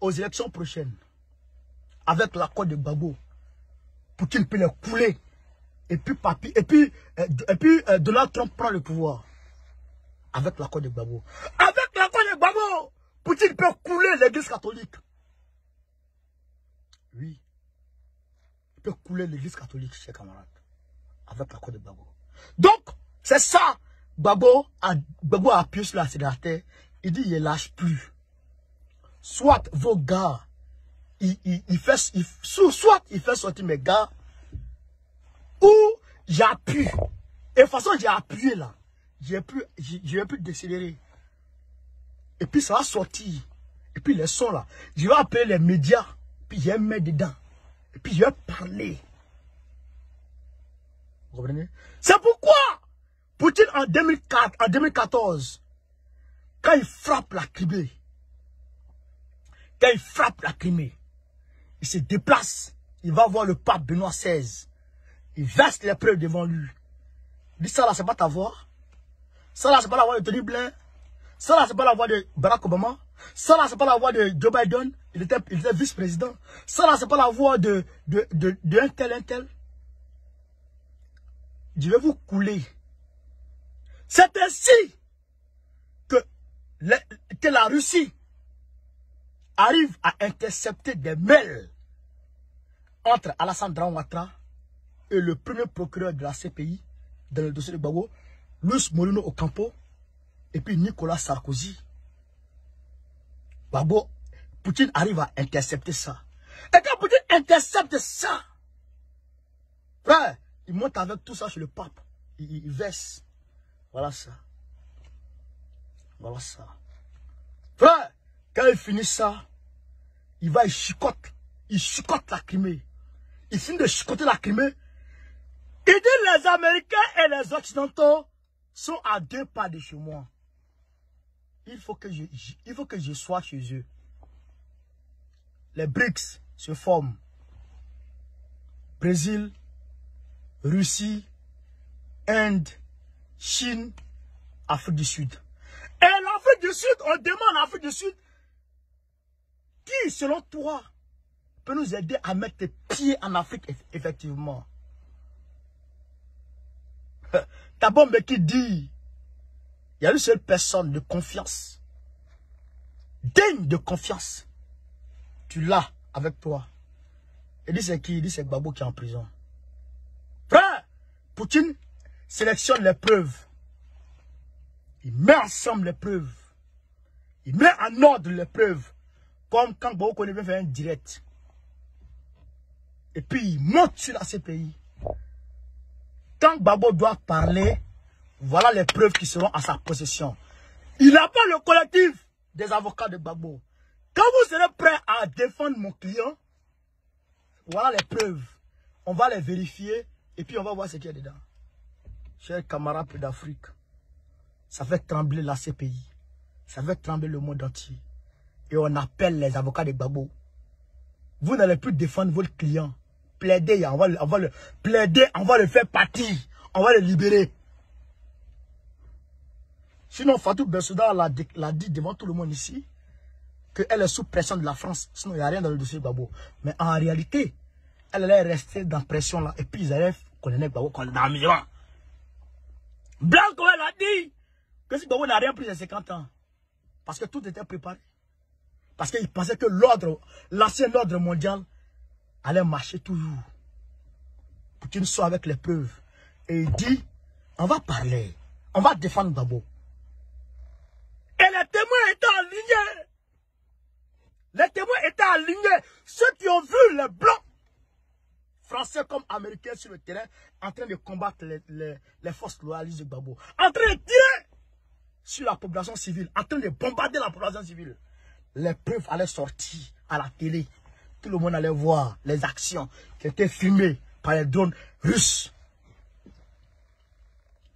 aux élections prochaines, avec l'accord de Babo, Poutine peut le couler. Et puis, papi, et puis, euh, et puis euh, Donald Trump prend le pouvoir. Avec l'accord de Babo. Avec l'accord de Babo, Poutine peut couler l'église catholique. Oui. Il peut couler l'église catholique, chers camarades. Avec l'accord de Babo. Donc, c'est ça. Babo a, Babo a appuyé sur l'accélérateur. Il dit, il lâche plus. Soit vos gars, il, il, il fait, il, soit il fait sortir mes gars, ou j'appuie. Et de façon, j'ai appuyé là. J'ai pu, j'ai pu décélérer. Et puis ça va sortir. Et puis les sons là, je vais appeler les médias. Puis je vais mettre dedans. Et puis je vais parler. Vous comprenez? C'est pourquoi Poutine en, 2004, en 2014, quand il frappe la Crimée, quand il frappe la Crimée, il se déplace, il va voir le pape Benoît XVI. Il verse les preuves devant lui. Il dit ça là, c'est pas ta voix. Ça là, c'est pas la voix de Tony Blair. Ça là, c'est pas la voix de Barack Obama. Ça là, c'est pas la voix de Joe Biden. Il était, il était vice-président. Ça là, c'est pas la voix de, de, de, de un tel, un tel. Je vais vous couler. C'est ainsi que, que la Russie arrive à intercepter des mails entre Alassane Ouattara et le premier procureur de la CPI dans le dossier de Gbagbo, Luis Molino Ocampo, et puis Nicolas Sarkozy. Gbagbo, Poutine arrive à intercepter ça. Et quand Poutine intercepte ça, frère, il monte avec tout ça sur le pape. Il, il verse. Voilà ça. Voilà ça. Quand il finit ça, il va, il chicote. Il chicote la Crimée. Il finit de chicoter la Crimée. Il dit les Américains et les Occidentaux sont à deux pas de chez moi. Il faut que je, il faut que je sois chez eux. Les BRICS se forment. Brésil, Russie, Inde, Chine, Afrique du Sud. Et l'Afrique du Sud, on demande l'Afrique du Sud, qui, selon toi, peut nous aider à mettre les pieds en Afrique, effectivement? Ta bombe qui dit, il y a une seule personne de confiance, digne de confiance. Tu l'as avec toi. Et dit c'est qui? Il dit c'est Gbagbo qui est en prison. Frère, Poutine sélectionne les preuves. Il met ensemble les preuves. Il met en ordre les preuves. Comme quand Gbagbo connaît bien faire un direct. Et puis il monte sur la CPI. Quand Gbagbo doit parler, voilà les preuves qui seront à sa possession. Il n'a pas le collectif des avocats de Gbagbo. Quand vous serez prêt à défendre mon client, voilà les preuves. On va les vérifier et puis on va voir ce qu'il y a dedans. Chers camarades d'Afrique, ça fait trembler la CPI. Ça fait trembler le monde entier. Et on appelle les avocats de Gbagbo. Vous n'allez plus défendre votre client. Plaider, on va, on va le plaider, on va le faire partir. On va le libérer. Sinon, Fatou Bensouda l'a dit devant tout le monde ici qu'elle est sous pression de la France. Sinon, il n'y a rien dans le dossier Gbagbo. Mais en réalité, elle allait rester dans pression là. Et puis, ils allaient connaître Gbagbo l'amusement. Blanco, elle a dit que si Gbagbo n'a rien pris de 50 ans, parce que tout était préparé. Parce qu'il pensait que l'ordre, l'ancien ordre mondial allait marcher toujours. Poutine soit avec les preuves. Et il dit, on va parler, on va défendre Gbagbo. Et les témoins étaient alignés. Les témoins étaient alignés. Ceux qui ont vu les blancs, français comme américains sur le terrain, en train de combattre les, forces loyalistes de Gbagbo. En train de tirer sur la population civile, en train de bombarder la population civile. Les preuves allaient sortir à la télé. Tout le monde allait voir les actions qui étaient filmées par les drones russes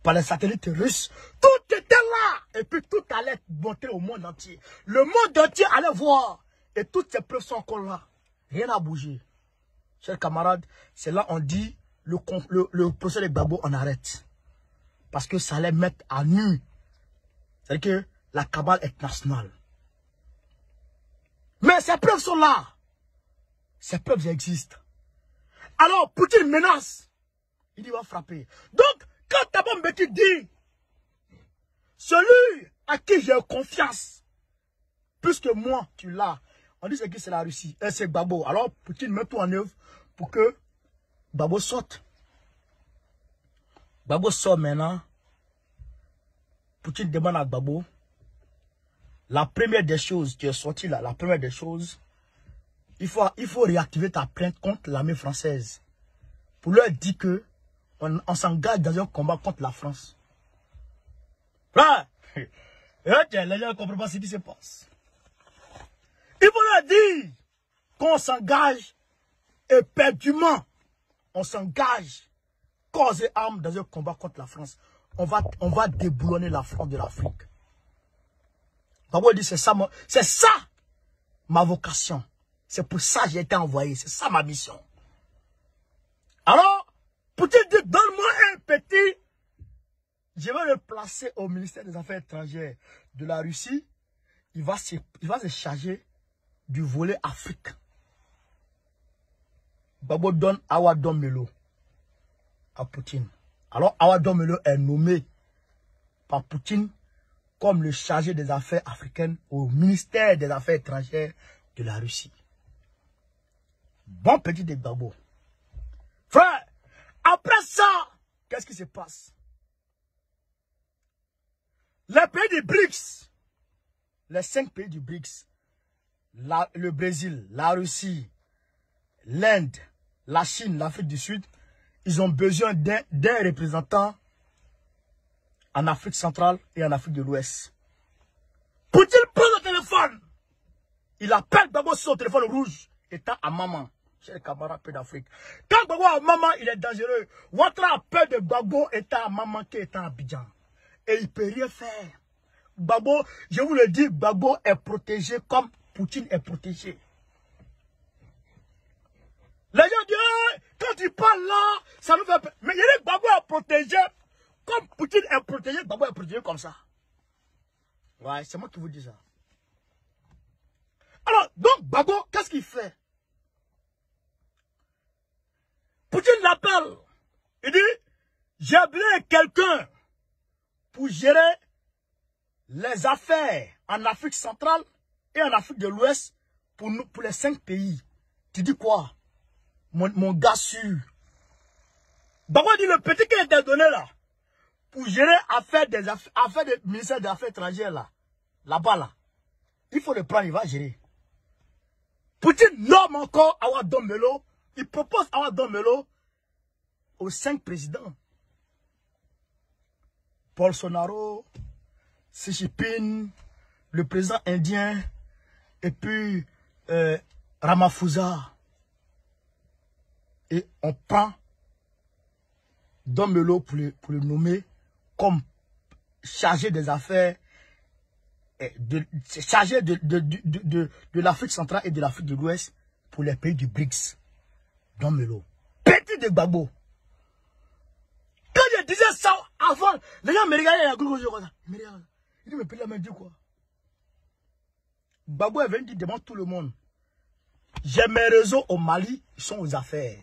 par les satellites russes. Tout était là. Et puis tout allait monter au monde entier. Le monde entier allait voir. Et toutes ces preuves sont encore là. Rien n'a bougé. Chers camarades, c'est là on dit le, le, procès de Babo on arrête. Parce que ça allait mettre à nu. C'est-à-dire que la cabale est nationale. Mais ces preuves sont là. Ces preuves existent. Alors, Poutine menace. Il va frapper. Donc, quand Thabo Mbeki dit, celui à qui j'ai confiance, plus que moi, tu l'as, on dit c'est qui? C'est la Russie, et c'est Babo. Alors Poutine met tout en œuvre pour que Babo sorte. Babo sort maintenant. Poutine demande à Babo, la première des choses qui est sortie là, la première des choses, il faut, il faut réactiver ta plainte contre l'armée française. Pour leur dire que on, s'engage dans un combat contre la France. Les gens ne comprennent pas ce qui se passe. Il faut leur dire qu'on s'engage éperdument. On s'engage corps et âme dans un combat contre la France. On va, on va déboulonner la France de l'Afrique. D'abord, dit c'est ça, c'est ça ma vocation. C'est pour ça que j'ai été envoyé. C'est ça ma mission. Alors, Poutine dit, donne-moi un petit. Je vais le placer au ministère des Affaires étrangères de la Russie. Il va se, il va se charger du volet Afrique. Babo donne Awadon Melo à Poutine. Alors Awadon Melo est nommé par Poutine comme le chargé des affaires africaines au ministère des Affaires étrangères de la Russie. Bon petit de Babo. Frère, après ça, qu'est-ce qui se passe? Les pays du BRICS, les cinq pays du BRICS, le Brésil, la Russie, l'Inde, la Chine, l'Afrique du Sud, ils ont besoin d'un représentant en Afrique centrale et en Afrique de l'Ouest. Poutine prend le téléphone Il appelle Gbagbo sur son téléphone rouge, étant à maman. Chez les camarades peu d'Afrique. Quand Gbagbo a maman, il est dangereux. Ouattara a peur de Gbagbo étant à maman qui est à Abidjan. Et il ne peut rien faire. Gbagbo, je vous le dis, Gbagbo est protégé comme Poutine est protégé. Les gens disent, quand il parle là, ça nous fait peur. Mais il y a Gbagbo est protégé comme Poutine est protégé, Gbagbo est protégé comme ça. Ouais, c'est moi qui vous dis ça. Alors, donc, Gbagbo, qu'est-ce qu'il fait? Poutine l'appelle. Il dit, j'ai appelé quelqu'un pour gérer les affaires en Afrique centrale et en Afrique de l'Ouest pour, les cinq pays. Tu dis quoi? Mon, mon gars sûr. Gbagbo dit, le petit qui été donné là, pour gérer affaires des affaires, affaires du ministère des Affaires étrangères là, là-bas là, il faut le prendre, il va gérer. Poutine nomme encore Awa Melo. Il propose Awa Melo aux cinq présidents. Bolsonaro, Xi le président indien, et puis euh, Ramaphosa. Et on prend Domelo pour le, pour le nommer comme chargé des affaires de, chargé de, de, de, de l'Afrique centrale et de l'Afrique de l'Ouest pour les pays du BRICS. Don Melo. Petit de Gbagbo. Quand je disais ça avant, les gens me regardaient la gauche comme ça. Ils me regardaient. Ils disent, mais Péla m'a dit quoi? Gbagbo est venu devant tout le monde. J'ai mes réseaux au Mali, ils sont aux affaires.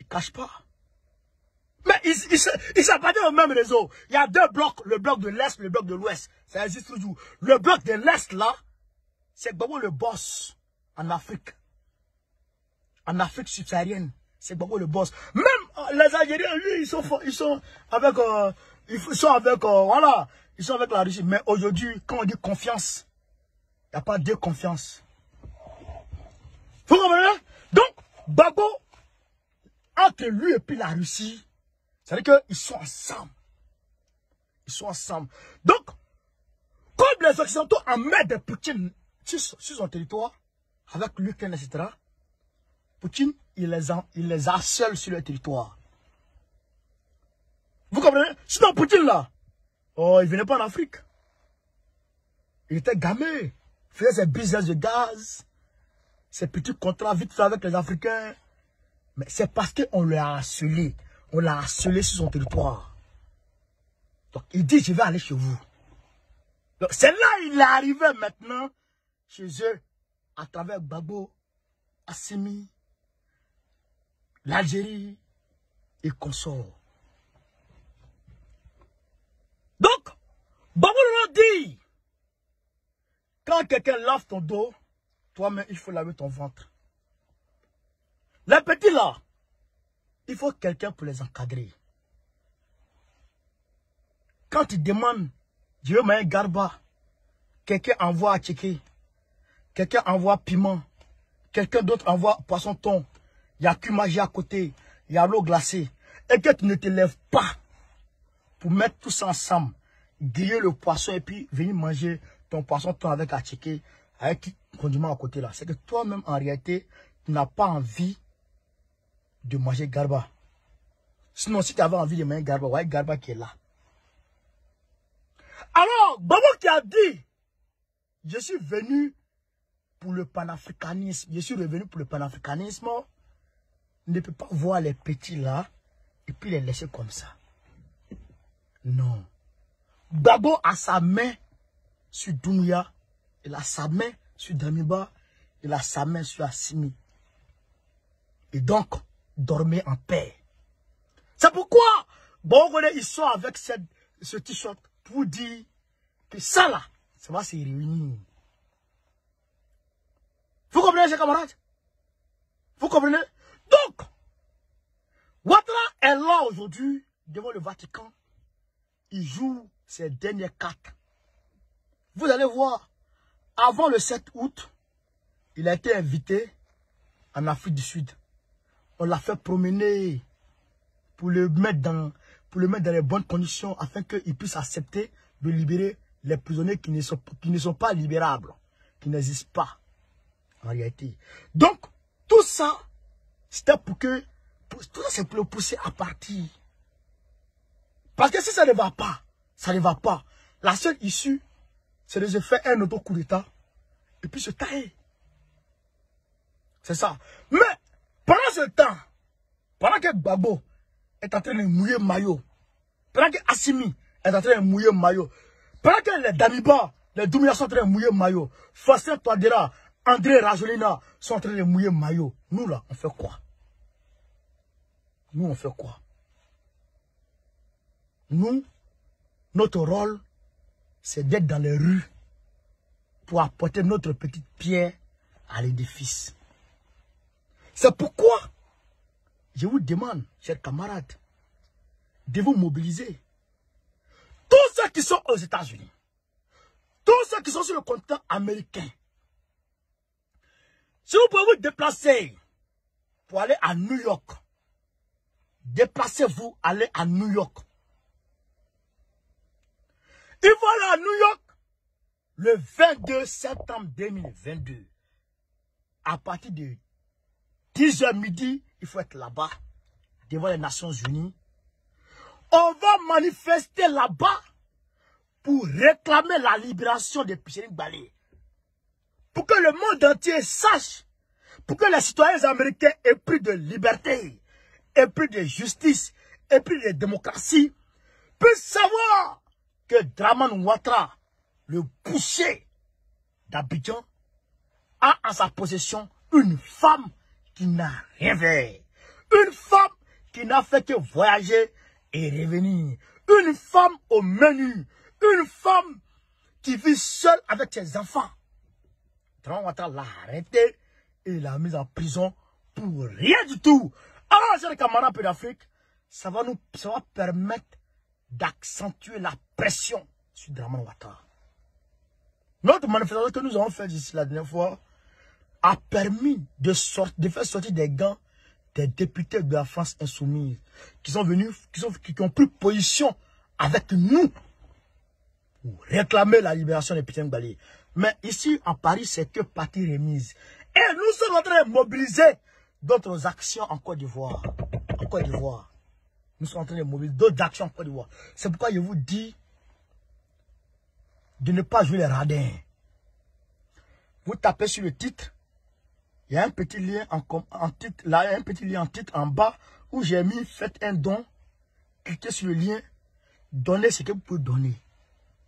Ils ne cachent pas. Mais ils ne sont pas au même réseau. Il y a deux blocs, le bloc de l'Est, le bloc de l'Ouest. Ça existe toujours. Le bloc de l'Est, là, c'est Gbagbo le boss en Afrique. En Afrique subsaharienne. C'est Gbagbo le boss. Même euh, les Algériens, lui, ils sont, ils sont avec, euh, ils sont avec, euh, voilà, ils sont avec la Russie. Mais aujourd'hui, quand on dit confiance, il n'y a pas de confiance. Vous comprenez? Donc, Gbagbo, entre lui et puis la Russie, c'est-à-dire qu'ils sont ensemble. Ils sont ensemble. Donc, comme les Occidentaux en des Poutine sur, sur, son territoire, avec l'Ukraine, etc., Poutine, il les, a, il les seuls sur le territoire. Vous comprenez? Sinon, Poutine, là, oh, il venait pas en Afrique. Il était gamé. Faisait ses business de gaz, ses petits contrats vite fait avec les Africains. Mais c'est parce qu'on l'a harcelé. On l'a harcelé sur son territoire. Donc, il dit, je vais aller chez vous. Donc, c'est là il est arrivé maintenant chez eux, à travers Babo, Assimi, l'Algérie et consort. Donc, Babo nous dit, quand quelqu'un lave ton dos, toi-même, il faut laver ton ventre. Les petits là, il faut quelqu'un pour les encadrer. Quand ils demandent, je veux manger garba, quelqu'un envoie à quelqu'un envoie piment, quelqu'un d'autre envoie poisson thon, il y a magie à côté, il y a l'eau glacée, et que tu ne te lèves pas pour mettre tout ça ensemble, griller le poisson et puis venir manger ton poisson thon avec à checker, avec condiment à côté là. C'est que toi-même, en réalité, tu n'as pas envie de manger garba. Sinon, si tu avais envie de manger garba, ouais, garba qui est là. Alors, Babo qui a dit, je suis venu pour le panafricanisme, je suis revenu pour le panafricanisme, ne peut pas voir les petits là et puis les laisser comme ça. Non. Babo a sa main sur Dounia, il a sa main sur Damiba, il a sa main sur Assimi. Et donc, dormez en paix. C'est pourquoi, bon, ils sont avec cette, ce t-shirt pour dire que ça là, ça va se réunir. Vous comprenez, chers camarades? Vous comprenez? Donc, Ouattara est là aujourd'hui, devant le Vatican. Il joue ses dernières cartes. Vous allez voir, avant le 7 août, il a été invité en Afrique du Sud. On l'a fait promener pour le mettre dans, pour le mettre dans les bonnes conditions afin qu'il puisse accepter de libérer les prisonniers qui ne sont, qui ne sont pas libérables. qui n'existe pas en réalité. Donc, tout ça, c'était pour que, tout ça c'est pour le pousser à partir. Parce que si ça ne va pas, ça ne va pas. La seule issue, c'est de se faire un autre coup d'État et puis se tailler. C'est ça. Mais, pendant ce temps, pendant que Babo est en train de mouiller maillot, pendant que Assimi est en train de mouiller maillot, pendant que les Damiba, les Doumia sont en train de mouiller maillot, Facien Toadera, André Rajolina sont en train de mouiller maillot, nous là, on fait quoi? Nous, on fait quoi? Nous, notre rôle, c'est d'être dans les rues pour apporter notre petite pierre à l'édifice. C'est pourquoi je vous demande, chers camarades, de vous mobiliser. Tous ceux qui sont aux États-Unis, tous ceux qui sont sur le continent américain, si vous pouvez vous déplacer pour aller à New York, déplacez-vous, allez à New York. Il faut aller à New York le 22 septembre 2022. À partir de 10h midi, il faut être là-bas, devant les Nations Unies. On va manifester là-bas pour réclamer la libération de Pichering Balé. Pour que le monde entier sache, pour que les citoyens américains aient plus de liberté, aient plus de justice, aient plus de démocratie, puissent savoir que Draman Ouattara, le boucher d'Abidjan, a en sa possession une femme qui n'a rien. Une femme qui n'a fait que voyager et revenir. Une femme au menu. Une femme qui vit seule avec ses enfants. Draman Ouattara l'a arrêté et l'a mise en prison pour rien du tout. Alors, chers camarades d'Afrique, ça va nous ça va permettre d'accentuer la pression sur Draman Ouattara. Notre manifestation que nous avons faite ici la dernière fois a permis de, de faire sortir des gants des députés de la France insoumise qui sont venus, qui, ont pris position avec nous pour réclamer la libération des Pétain Bali. Mais ici, à Paris, c'est que partie remise. Et nous sommes en train de mobiliser d'autres actions en Côte d'Ivoire. En Côte d'Ivoire. Nous sommes en train de mobiliser d'autres actions en Côte d'Ivoire. C'est pourquoi je vous dis de ne pas jouer les radins. Vous tapez sur le titre. Il y a un petit lien en, en titre. Là, il y a un petit lien en titre en bas où j'ai mis faites un don. Cliquez sur le lien. Donnez ce que vous pouvez donner.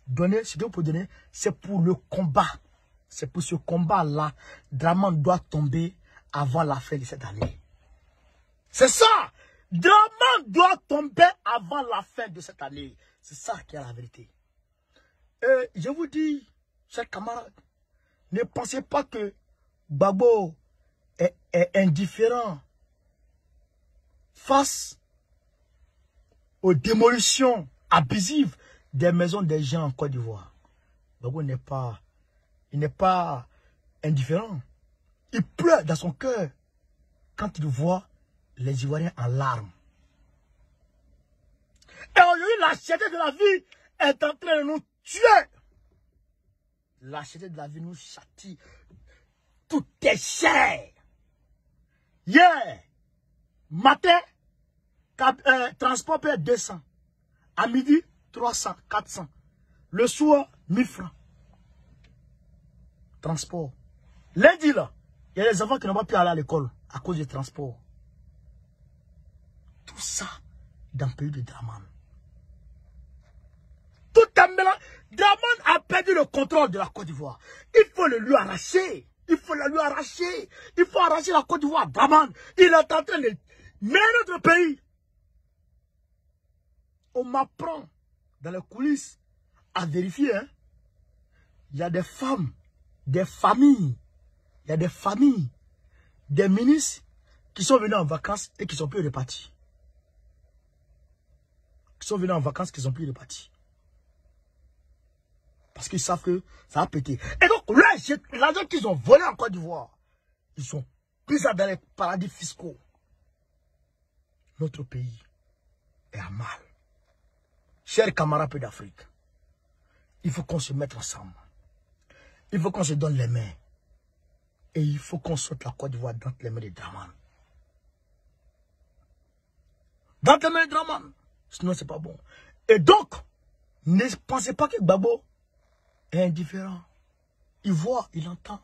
Donnez ce que vous pouvez donner. C'est pour le combat. C'est pour ce combat-là. Draman doit tomber avant la fin de cette année. C'est ça. Draman doit tomber avant la fin de cette année. C'est ça qui est la vérité. Et je vous dis, chers camarades, ne pensez pas que Babo est, indifférent face aux démolitions abusives des maisons des gens en Côte d'Ivoire. Babo n'est pas, n'est pas indifférent. Il pleure dans son cœur quand il voit les Ivoiriens en larmes. Et aujourd'hui, la de la vie est en train de nous tuer. La de la vie nous châtie. Tout est cher. Hier, matin, euh, transport paie 200. À midi, 300, 400. Le soir, 1000 francs. Transport. Lundi, là, il y a des enfants qui n'ont pas pu aller à l'école à cause du transport. Tout ça dans le pays de Draman. Tout est mélangé. Draman a perdu le contrôle de la Côte d'Ivoire. Il faut le lui arracher. Il faut le lui arracher. Il faut arracher la Côte d'Ivoire. Draman, il est en train de mener notre pays. On m'apprend dans les coulisses à vérifier. Hein. Il y a des femmes, des familles, il y a des familles, des ministres qui sont venus en vacances et qui sont plus repartis. Qui sont venus en vacances et qui sont plus repartis. Parce qu'ils savent que ça a pété. Et donc, l'argent qu'ils ont volé en Côte d'Ivoire, ils sont plus dans les paradis fiscaux. Notre pays est à mal. Chers camarades d'Afrique, il faut qu'on se mette ensemble. Il faut qu'on se donne les mains. Et il faut qu'on saute la Côte d'Ivoire dans les mains de Draman. Dans les mains de Draman. Sinon, c'est pas bon. Et donc, ne pensez pas que Babo est indifférent. Il voit, il entend.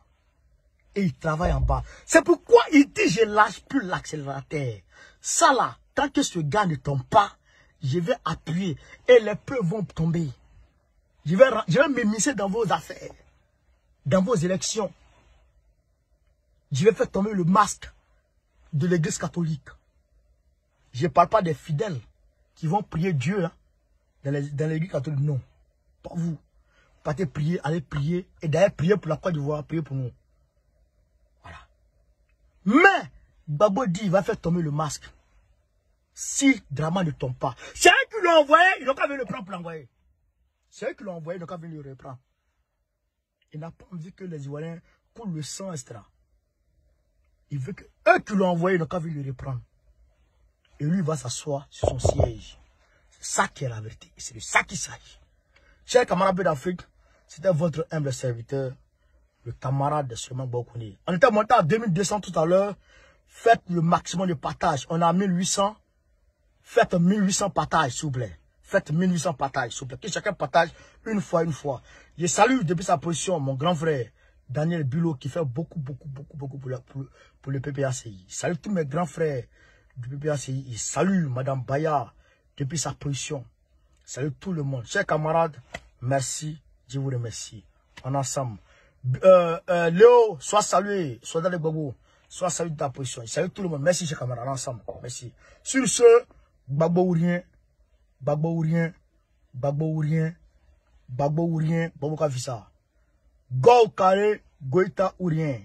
Et il travaille en bas. C'est pourquoi il dit, je lâche plus l'accélérateur. Ça là, tant que ce gars ne tombe pas, je vais appuyer. Et les peu vont tomber. Je vais, je vais m'émisser dans vos affaires. Dans vos élections. Je vais faire tomber le masque de l'église catholique. Je ne parle pas des fidèles qui vont prier Dieu hein, dans l'église catholique. Non. Pas vous. Partez prier, allez prier. Et d'ailleurs, prier pour la Côte d'Ivoire, prier pour nous. Voilà. Mais, Babo dit, il va faire tomber le masque. Si Drama ne tombe pas. C'est eux qui l'ont envoyé, ils n'ont qu'à venir le prendre pour l'envoyer. C'est eux qui l'ont envoyé, ils n'ont qu'à venir le reprendre. Il n'a pas envie que les Ivoiriens coulent le sang, etc. Il veut que eux qui l'ont envoyé, ils qu'à venir le reprendre. Et lui va s'asseoir sur son siège. C'est ça qui est la vérité. C'est de ça qu'il s'agit. Chers camarades d'Afrique, c'était votre humble serviteur, le camarade de Suleiman Bokouni. On était monté à 2200 tout à l'heure. Faites le maximum de partage. On a 1800. Faites 1800 partages, s'il vous plaît. Faites 1800 partages, s'il vous plaît. Que chacun partage une fois, une fois. Je salue depuis sa position mon grand frère, Daniel Bulot, qui fait beaucoup, beaucoup, beaucoup, beaucoup pour, le PPACI. Je salue tous mes grands frères du PPACI. Je salue Madame Bayard depuis sa position. Je salue tout le monde. Chers camarades, merci. Je vous remercie. En ensemble. Euh, euh, Léo, sois salué. Sois dans les. Sois salué de ta position. Je salue tout le monde. Merci, chers camarades. Ensemble. Merci. Sur ce, Bagbo ou rien, Bagbo ou rien, Bagbo ou rien, Bagbo ou rien, Bobo Kafisa. Go carré, Goïta ou rien.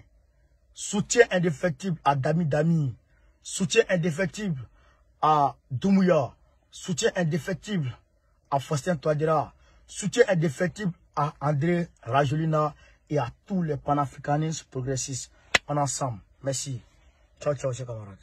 Soutien indéfectible à Dami Dami. Soutien indéfectible à Doumouya. Soutien indéfectible à Faustin Touadira. Soutien indéfectible à André Rajolina et à tous les panafricanistes progressistes en ensemble. Merci. Ciao, ciao, chers camarades.